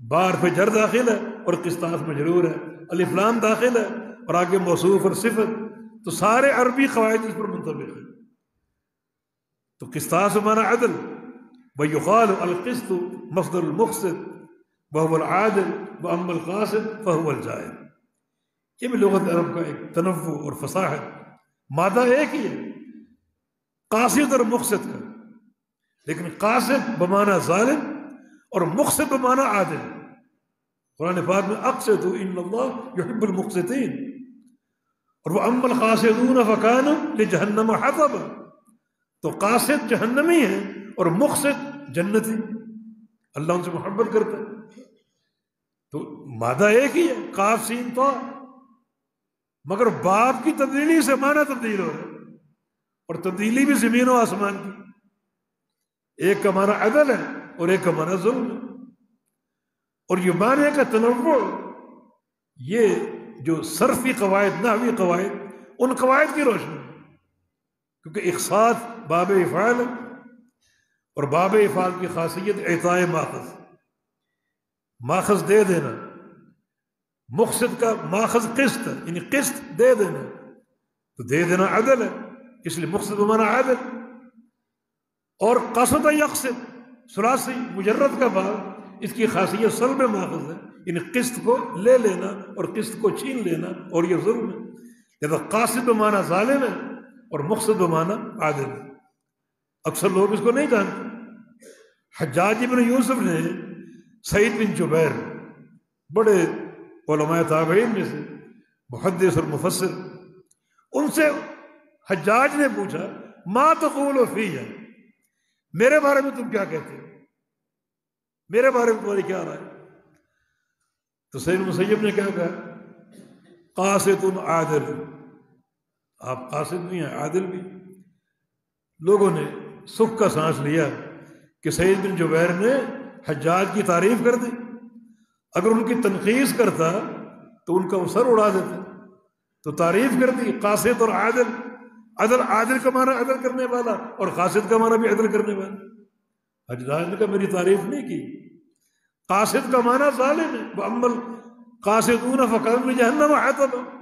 बार पे जर दाखिल है और किस्तास में ज़रूर है। अलिफ्लाम दाखिल है और आगे मौसूफ और सिफत। तो सारे अरबी कवायद इस पर मुंतबिक है। तो किस्तास माना अदल? वयुकाल अलकिस्त वहवल आदल व अमल कासिद फ़हवल जाए ये भी लगत अरब का एक तनव और फसाहत मादा एक ही है, कासिद और मकसद का। लेकिन कासिद बमाना जालिम और मुखसिद बमाना आदिल। कुरान पाक में अक्सर तो इन युहिब्बुल और वह अम्बल कासिदून फ़कान जहन्नम हतब तो कासिद जहन्नमी है और मुखसिद जन्नती। अल्लाह उनसे मोहब्बत करता है। तो मादा एक ही है काफ सीन तो। मगर बाप की तब्दीली से माना तब्दील हो रहा है और तब्दीली भी ज़मीन और आसमान की। एक का माना अदल है और एक का माना जुल्म है। और ये माने का तनवो ये जो सरफी कवायद, नावी कवायद, उन कवायद की रोशनी क्योंकि एक साथ बाब इफ़ाल है और बाब इफ़ाल की खासियत एताए माखज। माखज दे देना। मुखसद का माखज किस्त है यानी किस्त दे देना। तो दे देना अदल है, इसलिए मुखसद माना अदल। और कसद यकसद सरासी मुजरत का भाव इसकी खासियत सल में माखज है। इन किस्त को ले लेना और किस्त को छीन लेना, और ये जुल्म है। लिहाजा कासिद माना जालिम है और मुखसद माना आदिल अक्सर लोग इसको नहीं जानते। हजाज बिन यूसुफ ने सईद बिन जुबैर, बड़े ताबीन में से मुहदस और मुफसर उनसे हजाज ने पूछा, माँ तो कूल फ़ी है मेरे बारे में तुम क्या कहते हो? मेरे बारे में तुम्हारी क्या राय? तो सैद मुसैब ने क्या कहा? कासिद आदिल आप कासिद भी हैं, आदिल भी। लोगों ने सुख का सांस लिया कि सईद बिन जुबैर ने हजाज की तारीफ़ कर दी। अगर उनकी तनखीस करता तो उनका वो सर उड़ा देता। तो तारीफ़ कर दी, कासिद और आदिल। अदल, आदिल का माना अदल करने वाला और कासिद का माना भी अदल करने वाला। हजराज ने कहा, मेरी तारीफ़ नहीं की। कासिद का माना जालिम है अमल कासिदून फ़कल में जहन्नम है। तब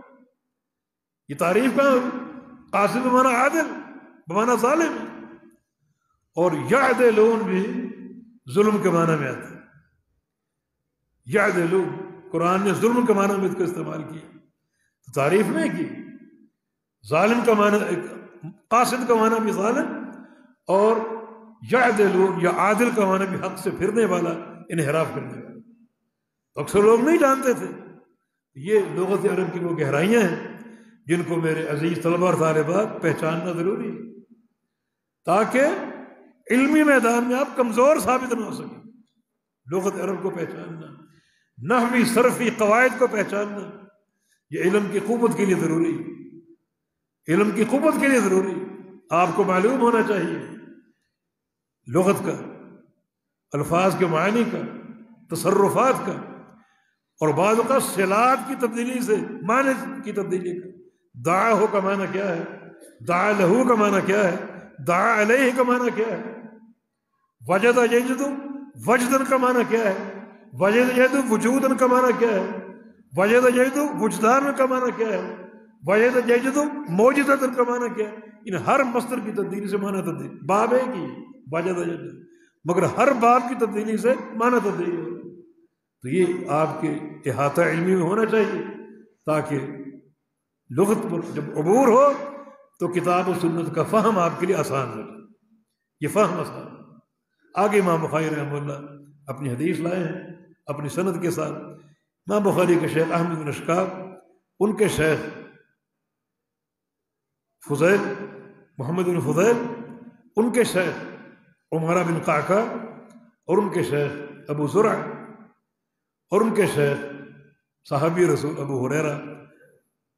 ये तारीफ़ का कासिद माना आदिल बमाना जालिम और याद लोन भी जुल्म के माना में आता है याद लोन कुरान ने जुल्म के माना में इसका इस्तेमाल किया तो तारीफ़ नहीं की जालिम का माना कासिद का माना भी जालिम और याद लोन या आदिल का माना भी हक से फिरने वाला इनहराफ करने वाला अक्सर लोग नहीं जानते थे ये लोगों से अरब की वो गहराइयाँ हैं जिनको मेरे अज़ीज़ तलबा और तालिबात पहचानना ज़रूरी है, ताकि इल्मी मैदान में आप कमज़ोर साबित ना हो सके। लगत अरब को पहचानना, नहवी, सरफी, कवायद को पहचानना, ये इलम की कुत के लिए ज़रूरी है। इलम की कुत के लिए ज़रूरी आपको मालूम होना चाहिए, लगत का, अल्फाज के मायने का तसरफात का, और बाद का सलाद की तब्दीली से माने की तब्दीली का। दा हो का माना क्या है? दा लहू का माना क्या है? दा अलह का माना क्या है? वजद यजदु, वजदन का माना क्या है? वजद यदु वजूदन का माना क्या है? वजद यजदु, वजदान का माना क्या है? वजद यजदु मौजदन का माना क्या है? इन हर मस्तर की तब्दीली से माना तब्दील। बाब है की वजद यजद? मगर हर बाब की तब्दीली से माना तब्दीली। हो तो ये आपके अहाता इलमी में होना चाहिए, ताकि लुगत जब अबूर हो तो किताब और सुन्नत का फ़हम आपके लिए आसान हो जाए। ये फ़हम आसान आगे इमाम बुखारी रहमल्ला अपनी हदीस लाए हैं, अपनी सनत के साथ। इमाम बुखारी के शेख अहमद बिन अशकाब, उनके शेख फुजैल, मोहम्मद बिन फुजैल, उनके शेख उमरा बिन काका, और उनके शेख अबू जुरा और उनके शेख साहबी रसूल अबू हुरैरा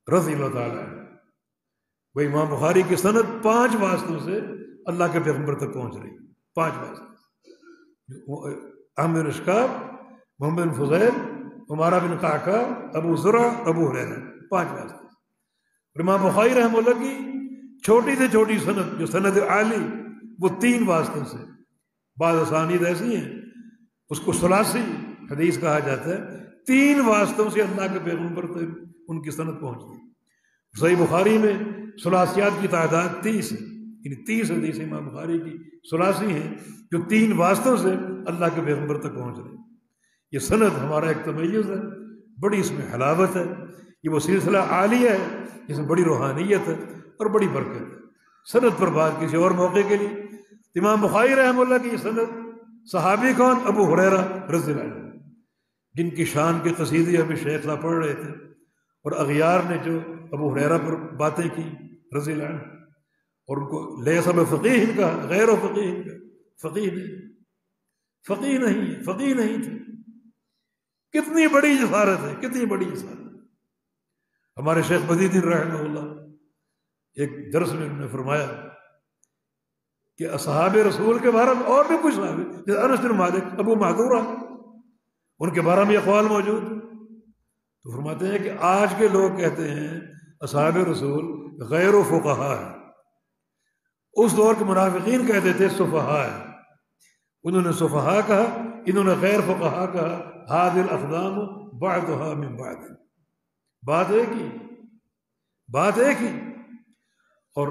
रज़ी वही इमाम बुखारी की सनत पाँच वास्तों से अल्लाह के पैगंबर तक पहुँच रही। पाँच वास्तव अहमद रशकाब मोहम्मद बिन फुजैल, उमारा बिन काका, अबू ज़ुरा अबू हुरैरा, पाँच वास्ते और बुखारी रहमल्ला की छोटी से छोटी सनत जो सनत आली, वो तीन वास्तों से। बाद आसानीद ऐसी हैं, उसको सलासी, हदीस कहा जाता है, तीन वास्तों से अल्लाह के पैगंबर तक उनकी सनत पहुँचती सही बुखारी में सलासियात की तादाद तीस है। इन तीस हदीस इमाम बुखारी की सलासी हैं, जो तीन वास्तव से अल्लाह के पैगंबर तक पहुँच रहे ये सनत हमारा एक तमैज़ है, बड़ी इसमें हलावत है। ये वो सिलसिला आलिया है इसमें बड़ी रूहानियत है और बड़ी बरकत है। सनत पर बात किसी और मौके के लिए। इमाम बुखारी रहमुल्ला की सनत सहाबी कौन? अबू हुरैरा रज़ी जिनकी शान के कसीदे अभी शेख साहब पढ़ रहे थे। और अगियार ने जो अबू हुरैरा पर बातें की, रज़ी और उनको ले सब फ़कीह का गैर फ़कीह का फ़कीह नहीं फ़कीह नहीं फ़कीह नहीं थे। कितनी बड़ी जसारत है, कितनी बड़ी जसारत। हमारे शेख बदीदीन रहमल्ला एक दरस में उन्होंने फरमाया कि असहाब रसूल के बारे में और भी कुछ जैसे अनस मालिक, अबू महदूरा उनके बारे में अखवाल मौजूद। तो फरमाते हैं कि आज के लोग कहते हैं असाब रसूल गैर फ़ुकहा है। उस दौर के मुनाफिकीन कहते थे, सुफहा है। उन्होंने सुफहा कहा, इन्होंने गैर फ़ुकहा कहा, हादिल अफदाम बाद मिन बाद बात एक ही बात एक ही और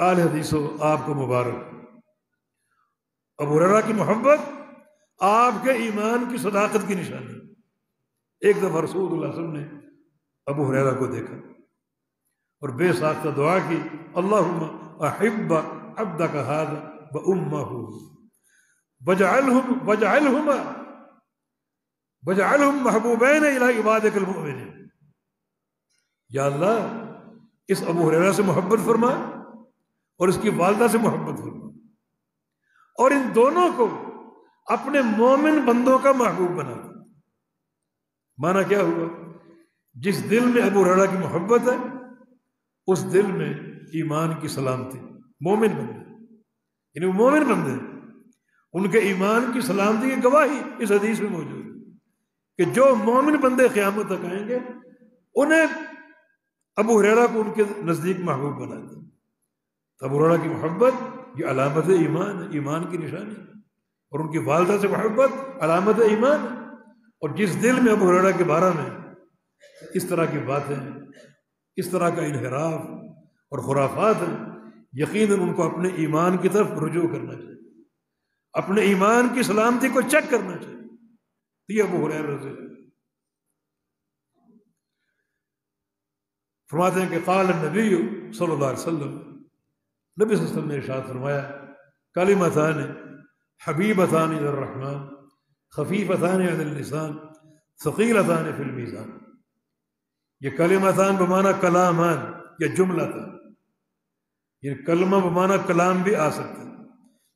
आल हदीसो आपको मुबारक। अबू की मोहब्बत आपके ईमान की सदाकत की निशानी एक दफ़ा रसूल ने अबू हुररा को देखा और बेसाख्ता दुआ की अल्लाह अहिब अब्दा का व उम्मा महबूबैन या इस अबू हुरैरा से मोहब्बत फरमा और इसकी वालदा से मोहब्बत फरमा और इन दोनों को अपने मोमिन बंदों का महबूब बना माना क्या हुआ? जिस दिल में अबू रड़ा की मोहब्बत है, उस दिल में ईमान की सलामती। मोमिन बंदे। यानी मोमिन बंदे उनके ईमान की सलामती की गवाही इस हदीस में मौजूद है कि जो मोमिन बंदे क़्यामत तक आएँगे, उन्हें अबू हुरैरा को उनके नज़दीक महबूब बना दे। तो अबू हुरैरा की मोहब्बत, ये अलामत ईमान है, ईमान की निशानी। और उनकी वालदा से मोहब्बत, अलामत ईमान और जिस दिल में अबू हुरैरा के बारे में इस तरह की बातें, इस तरह का इनहराफ और खुराफात हैं यकीन उनको अपने ईमान की तरफ़ रुजू करना चाहिए। अपने ईमान की सलामती को चेक करना चाहिए। ये अबू हुरैरा से फरमाते हैं कि काल नबी सल्लल्लाहु अलैहि वसल्लम, नबी वसल्लम ने इरशाद फरमाया, कालिमतान हबीबतान रहमान। खफीफतान अदलसान फ़कीलतान फिलमीज़ान ये कलिमतान बमाना कलामान या जुमला था ये कलमा बमाना कलाम भी आ सकता है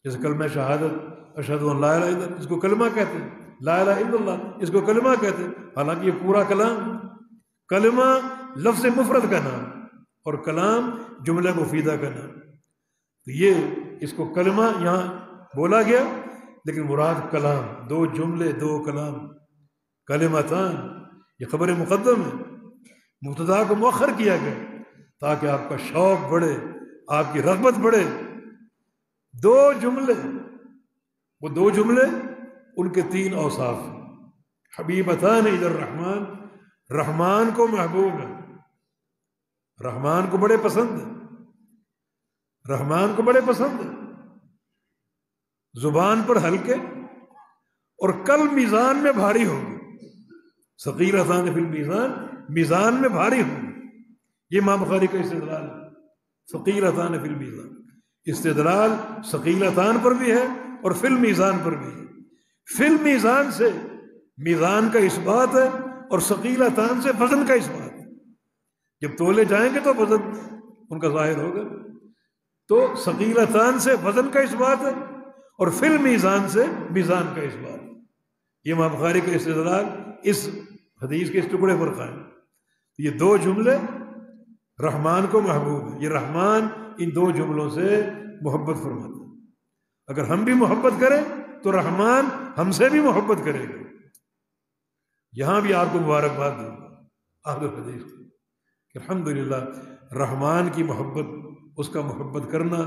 जैसे कलमा शहादत अशद ला इसको कलमा कहते हैं ला इसको कलमा कहते हैं हालाँकि ये पूरा कलाम कलमा लफ्ज़ मुफरत का नाम और कलाम जुमला मुफीदा का नाम तो ये इसको कलमा यहाँ बोला गया लेकिन मुराद कलाम, दो जुमले, दो कलाम। कलमतान ये खबर मुकदम है। मुबतदा को मौखर किया गया, ताकि आपका शौक बढ़े, आपकी रगबत बढ़े। दो जुमले, वो दो जुमले, उनके तीन औसाफ। हैं हबीबतान इधर रहमान रहमान को महबूब है। रहमान को बड़े पसंद है। रहमान को बड़े पसंद है। ज़ुबान पर हल्के और कल मीज़ान में भारी होंगे। सकीर असान फिर मीज़ान मीज़ान में भारी होंगे। ये माँ बुखारी का इस्तेदलाल है। फ़कीर असान फिल मीज़ान। इस्तेदलाल सकीलतान पर भी है और फिल मीज़ान पर भी है। फिल मीज़ान से मीज़ान का इस बात है और सकील सकीलतान से वज़न का इस बात है। जब तोले जाएँगे तो वज़न उनका ज़ाहिर होगा। तो सकील सकीलतान से वज़न का इस बात है और फिर मीज़ान से मीज़ान का इस बात। ये बुखारी का इस्तेदाल इस हदीस के इस टुकड़े पर कायम ये दो जुमले रहमान को महबूब है। ये रहमान इन दो जुमलों से मोहब्बत फरमाते अगर हम भी मोहब्बत करें तो रहमान हमसे भी मोहब्बत करेगा। यहाँ भी आपको मुबारकबाद दूँगा आगे हदीस अलहमदिल्ला रहमान की मोहब्बत, उसका मोहब्बत करना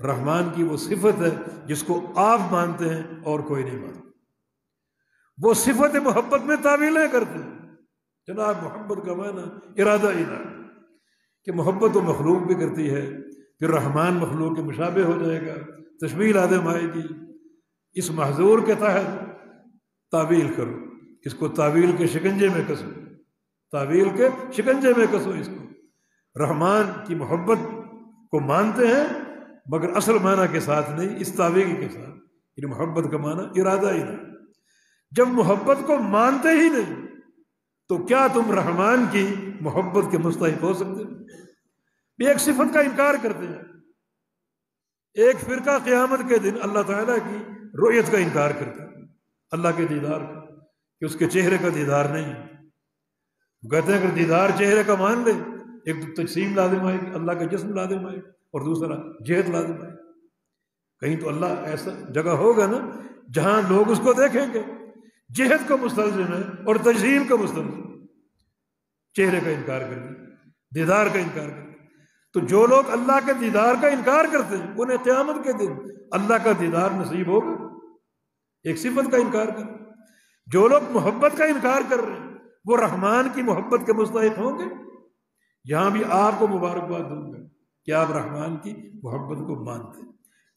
रहमान की वो सिफत है, जिसको आप मानते हैं और कोई नहीं मानता। वो सिफत मोहब्बत में तावीलें करते हैं। जनाब, मोहब्बत का माना इरादा इरा कि मोहब्बत तो मखलूक भी करती है, फिर रहमान मखलूक के मुशाबे हो जाएगा तस्वीर आदम आएगी। इस महजूर के तहत तावील करो, इसको तावील के शिकंजे में कसो, तावील के शिकंजे में कसो इसको। रहमान की मोहब्बत को मानते हैं मगर असल माना के साथ नहीं, इस तावेगी के साथ। यानी मोहब्बत का माना इरादा ही नहीं। जब मोहब्बत को मानते ही नहीं तो क्या तुम रहमान की मोहब्बत के मुस्तक हो सकते हो? एक सिफत का इनकार करते हैं। एक फिरका क़यामत के दिन अल्लाह ताला की रोयत का इनकार करता है। अल्लाह के दीदार का, कि उसके चेहरे का दीदार नहीं। कहते हैं, अगर दीदार चेहरे का मान ले, एक तो तकसीम लाजिम आएगी, अल्लाह का जिसम लाजिम आए और दूसरा जेहद लाजिम है। कहीं तो अल्लाह ऐसा जगह होगा ना, जहाँ लोग उसको देखेंगे। जेहद को मुस्तलजिम है और तजीम को मुस्तलजिम चेहरे का इनकार कर दिया, दीदार का इनकार कर दिया। तो जो लोग अल्लाह के दीदार का इनकार करते हैं, उन्हें क़यामत के दिन अल्लाह का दीदार नसीब होगा। एक सिफत का इनकार कर जो लोग मोहब्बत का इनकार कर रहे हैं, वो रहमान की मोहब्बत के मुस्तक होंगे। यहाँ भी आपको मुबारकबाद दूँगा। कि आप रहमान की मोहब्बत को मानते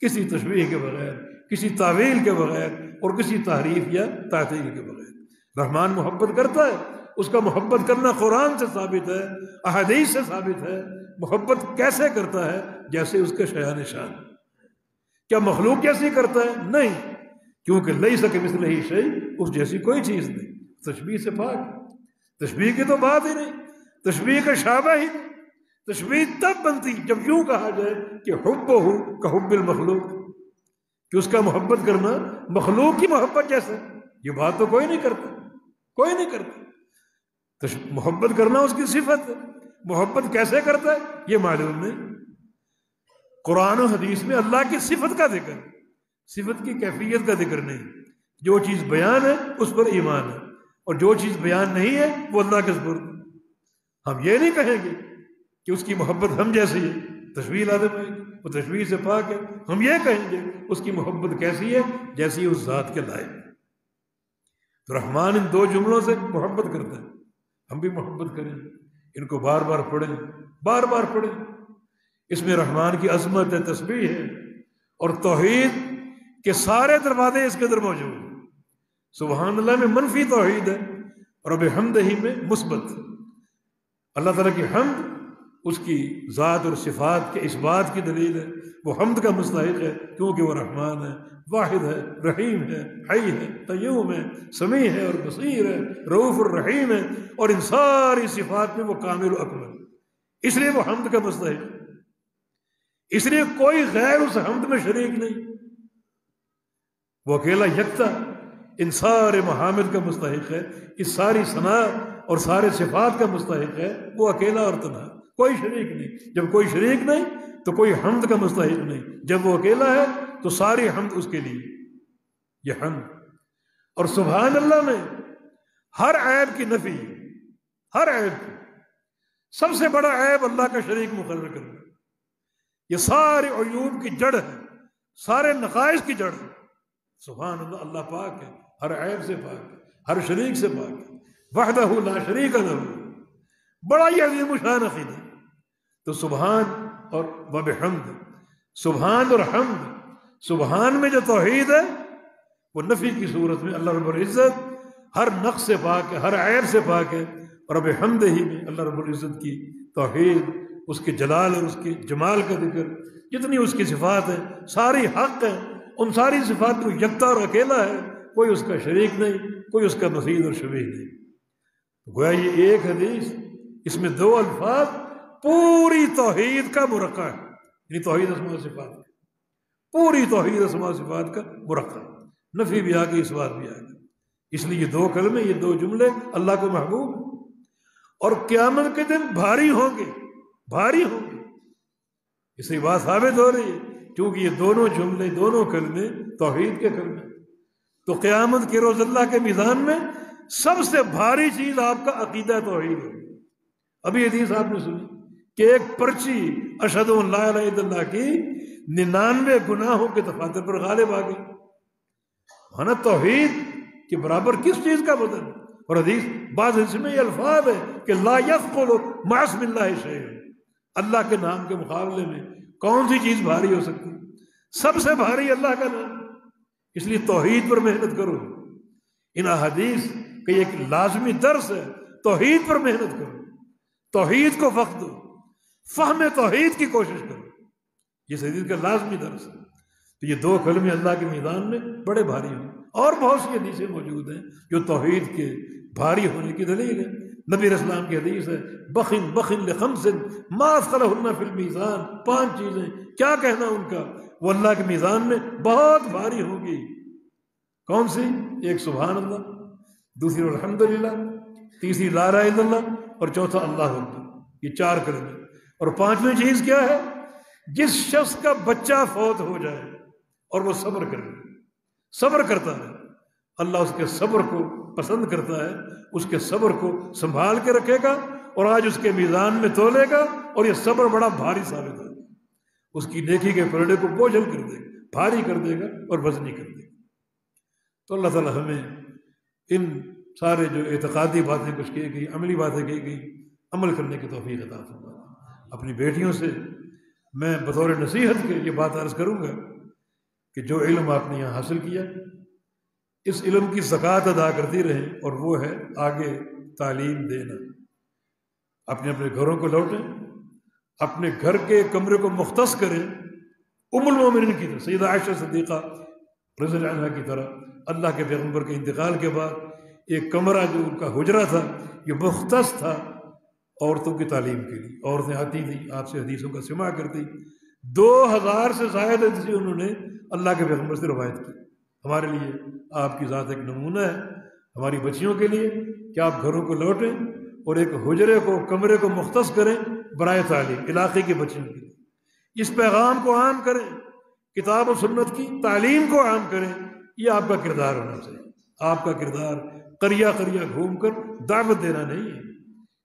किसी तस्वीर के बगैर, किसी तावील के बगैर और किसी तारीफ़ या तातील के बगैर। रहमान मोहब्बत करता है, उसका मोहब्बत करना कुरान से साबित है, अहदीस से साबित है। मोहब्बत कैसे करता है? जैसे उसके शया निशान क्या मखलूक जैसी करता है? नहीं। क्योंकि लई सके मिसल ही शही उस जैसी कोई चीज़ नहीं। तशबी से पाक तशबी की तो बात ही नहीं। तशबी का शाबा ही नहीं। तशबी तब बनती जब यूँ कहा जाए कि हुब हो कहबिल मखलूक। कि उसका मोहब्बत करना मखलूक की मोहब्बत जैसे ये बात तो कोई नहीं करता, कोई नहीं करता। तो मोहब्बत करना उसकी सिफत है। मोहब्बत कैसे करता है, ये मालूम नहीं। कुरान और हदीस में अल्लाह की सिफत का ज़िक्र, सिफत की कैफियत का ज़िक्र नहीं। जो चीज़ बयान है, उस पर ईमान है। और जो चीज़ बयान नहीं है, वो अल्लाह के सुपुर्द हम ये नहीं कहेंगे कि उसकी मोहब्बत हम जैसी है। तस्वीर आदम है, वो तस्वीर से पाक है। हम ये कहेंगे, उसकी मोहब्बत कैसी है, जैसी उस ज़ात के लायक तो रहमान इन दो जुमलों से मोहब्बत करता है। हम भी मोहब्बत करें, इनको बार बार पढ़ें बार बार पढ़ें। इसमें रहमान की अजमत है तस्वीर है, और तोहहीद के सारे दरवाजे इसके अंदर मौजूद हैं। सुबहान अल्लाह में मनफी तोहहीद है, और अब हमदही में मुस्बत। अल्लाह तला की हमद उसकी ज़ात और सिफात के इस बात की दलील है, वो हमद का मुस्तक है, क्योंकि वो रहमान है, वाहिद है, रहीम है, हई है, तय्यूम है समी है और बसीर है, रऊफ़ और रहीम है, और इन सारी सिफात में वो कामिल अकमल। इसलिए वो हमद का मुस्तक इसलिए कोई गैर उस हमद में शरीक नहीं। वो अकेला यकता इन सारे महामिद का मुस्तक है, इस सारी सना और सारे सिफात का मुस्तक है, वो अकेला और तना कोई शरीक नहीं। जब कोई शरीक नहीं तो कोई हमद का मुस्तक नहीं। जब वो अकेला है तो सारी हमद उसके लिए। ये हमद। और सुबहान अल्लाह में हर ऐब की नफी, हर ऐब की, सबसे बड़ा ऐब अल्लाह का शरीक मुकर करना ये सारे अयूब की जड़ है, सारे नकाइश की जड़ है। सुबहान अल्लाह अल्लाह पाक है, हर ऐब से पाक है, हर शरीक से पाक है। वहदा ला शरीक बड़ा ही अजीम शान अकीदा। तो सुबहान और वब हमद सुबहान और हमद। सुबहान में जो तोहहीद है, वो नफ़ी की सूरत में अल्लाह रब्ज़त हर नक्स से पाक है, हर ऐब से पाक है और अब हमद ही में अल्लाह रब्ज़त की तोहहीद उसके जलाल और उसके जमाल का ज़िक्र, जितनी उसकी सिफात है, सारी हक है। उन सारी सिफात को यकता और अकेला है, कोई उसका शरीक नहीं, कोई उसका नसीद और शबी नहीं। गोया ये एक हदीस, इसमें दो अल्फाज पूरी तोहहीद का मुरक्का है। यानी तोहहीद असमा सिफात पूरी तोहहीद असमा सिफात का मुरक्का नफ़ी भी आ गई इस बात भी आ गई इसलिए ये दो कलमे, ये दो जुमले अल्लाह को महबूब और क्यामत के दिन भारी होंगे भारी होंगे। इसे बात साबित हो रही है, क्योंकि ये दोनों जुमले, दोनों कलमे तोहहीद के कलमे तो क़्यामत के रोज़ अल्लाह के मैदान में सबसे भारी चीज़ आपका अकीदा तोहहीद होगी अभी हदीस आपने सुनी। कि एक पर्ची अशद अल्लाह की निन्यानवे गुनाहों के दफातर पर गालिब आ गई। माना तोहहीद के बराबर किस चीज़ का बदल? और हदीस, बाद इसमें अल्फाज है कि लायफ को मास मिल्ला है अल्लाह के नाम के मुकाबले में कौन सी चीज़ भारी हो सकती? सबसे भारी अल्लाह का नाम। इसलिए तोहहीद पर मेहनत करो। इन हदीस का एक लाजमी दर्स है तोहहीद पर मेहनत करो। तोहहीद को वक्त दो। फहम तोहहीद की कोशिश करो। ये शरीर का लाजमी दर्स है। तो ये दो कलमे अल्लाह के मैदान में बड़े भारी हों और बहुत सी हदीसें मौजूद हैं जो तोहहीद के भारी होने की दलील है। नबी इस्लाम की हदीस है, बखिन बखिन लखमसिन माफलहन्ना फिल मीज़ान, पाँच चीज़ें, क्या कहना उनका? वो अल्लाह के मीज़ान में बहुत भारी होगी। कौन सी? एक सुबहान अल्लाह दूसरी अलहमदिल्ला तीसरी लारा और चौथा अल्लाह ये चार कलमे और पांचवी चीज़ क्या है? जिस शख्स का बच्चा फौत हो जाए और वो सब्र करे, सब्र करता है, अल्लाह उसके सब्र को पसंद करता है, उसके सब्र को संभाल के रखेगा और आज उसके मीज़ान में तोलेगा और ये सब्र बड़ा भारी साबित होगा। उसकी नेकी के पलड़े को बोझल कर देगा, भारी कर देगा और वजनी कर देगा। तो अल्लाह ताला हमें इन सारे जो एतकादी बातें कुछ की गई, अमली बातें की गई, अमल करने की तोफ़ी अता अपनी बेटियों से मैं बतौर नसीहत के ये बात अर्ज़ करूँगा कि जो इल्म आपने यहाँ हासिल किया, इस इल्म की ज़क़़त अदा करती रहें और वो है आगे तालीम देना। अपने अपने घरों को लौटें, अपने घर के कमरे को मुख्त करें उमुलमिन की तरह सैद आयशा सदीक़ा रज़ी की तरह, अल्लाह के पैगंबर के इंतकाल के बाद, एक कमरा जो उनका हुजरा था, ये मुख्त था औरतों की तालीम के लिए औरतें आती थी, आपसे हदीसों का सिमा करती। दो हज़ार से शायद हदीसें उन्होंने अल्लाह के पैगंबर से रवायत की। हमारे लिए आपकी ज़ात एक नमूना है, हमारी बच्चियों के लिए कि आप घरों को लौटें और एक हुजरे को, कमरे को मुख्त करें बर तालीम, इलाके की बच्चियों के लिए। इस पैगाम को आम करें, किताब और सुन्नत की तालीम को आम करें, ये आपका किरदार होना चाहिए। आपका किरदार करिया करिया घूम कर दावत देना नहीं है।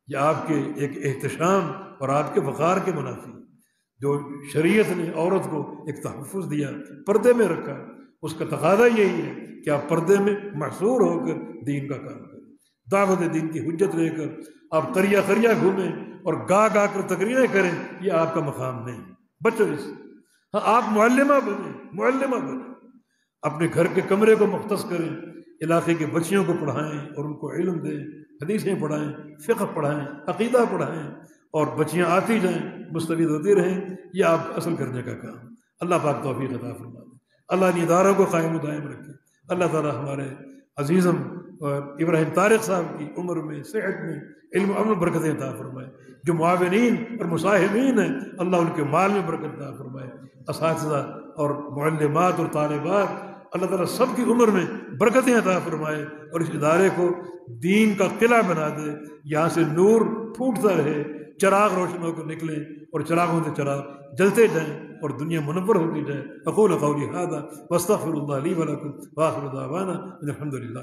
यह आपके एक एहतशाम और आपके वक़ार के मुनाफी। जो शरीयत ने औरत को एक तहफ़ दिया, पर्दे में रखा, उसका तकादा यही है कि आप पर्दे में मशहूर होकर दीन का काम करें। दावत दीन की हजत लेकर आप करिया करिया घूमें और गा गा कर तकरीरें करें, ये आपका मकाम नहीं बच्चों इस हाँ आप मुअल्लिमा बने मुअल्लिमा बने। अपने घर के कमरे को मुख्त करें इलाके के बच्चियों को पढ़ाएँ और उनको इलम दें, हदीसें पढ़ाएँ फ़िक्र पढ़ाएँ, अकीदा पढ़ाएँ और बच्चियाँ आती जाएँ मुस्तविद होती रहें यह आप असल करने का काम। अल्लाह पाक तोफ़ी अता फरमा दे अल्लाह इन इदारों को कायम दायम रखे। अल्लाह ताला हमारे अजीज़म इब्राहिम तारक साहब की उम्र में, सेहत में इल्म अमन बरकतें अता फरमाए। जो मुआविन और मुसाहिमीन हैं, अल्लाह उनके माल में बरकत अता फरमाए। इस और मलमात और तालबात अल्लाह ताला सब की उम्र में बरकतें अता फरमाए और इस इदारे को दीन का किला बना दे। यहाँ से नूर फूटता रहे, चराग रोशन होकर निकले और चरागों से चराग जलते जाएँ और दुनिया मुनवर होती जाए। अकूल अकौली हादा वस्तफ़िर वाखिर दावाना अलहमदिल्ला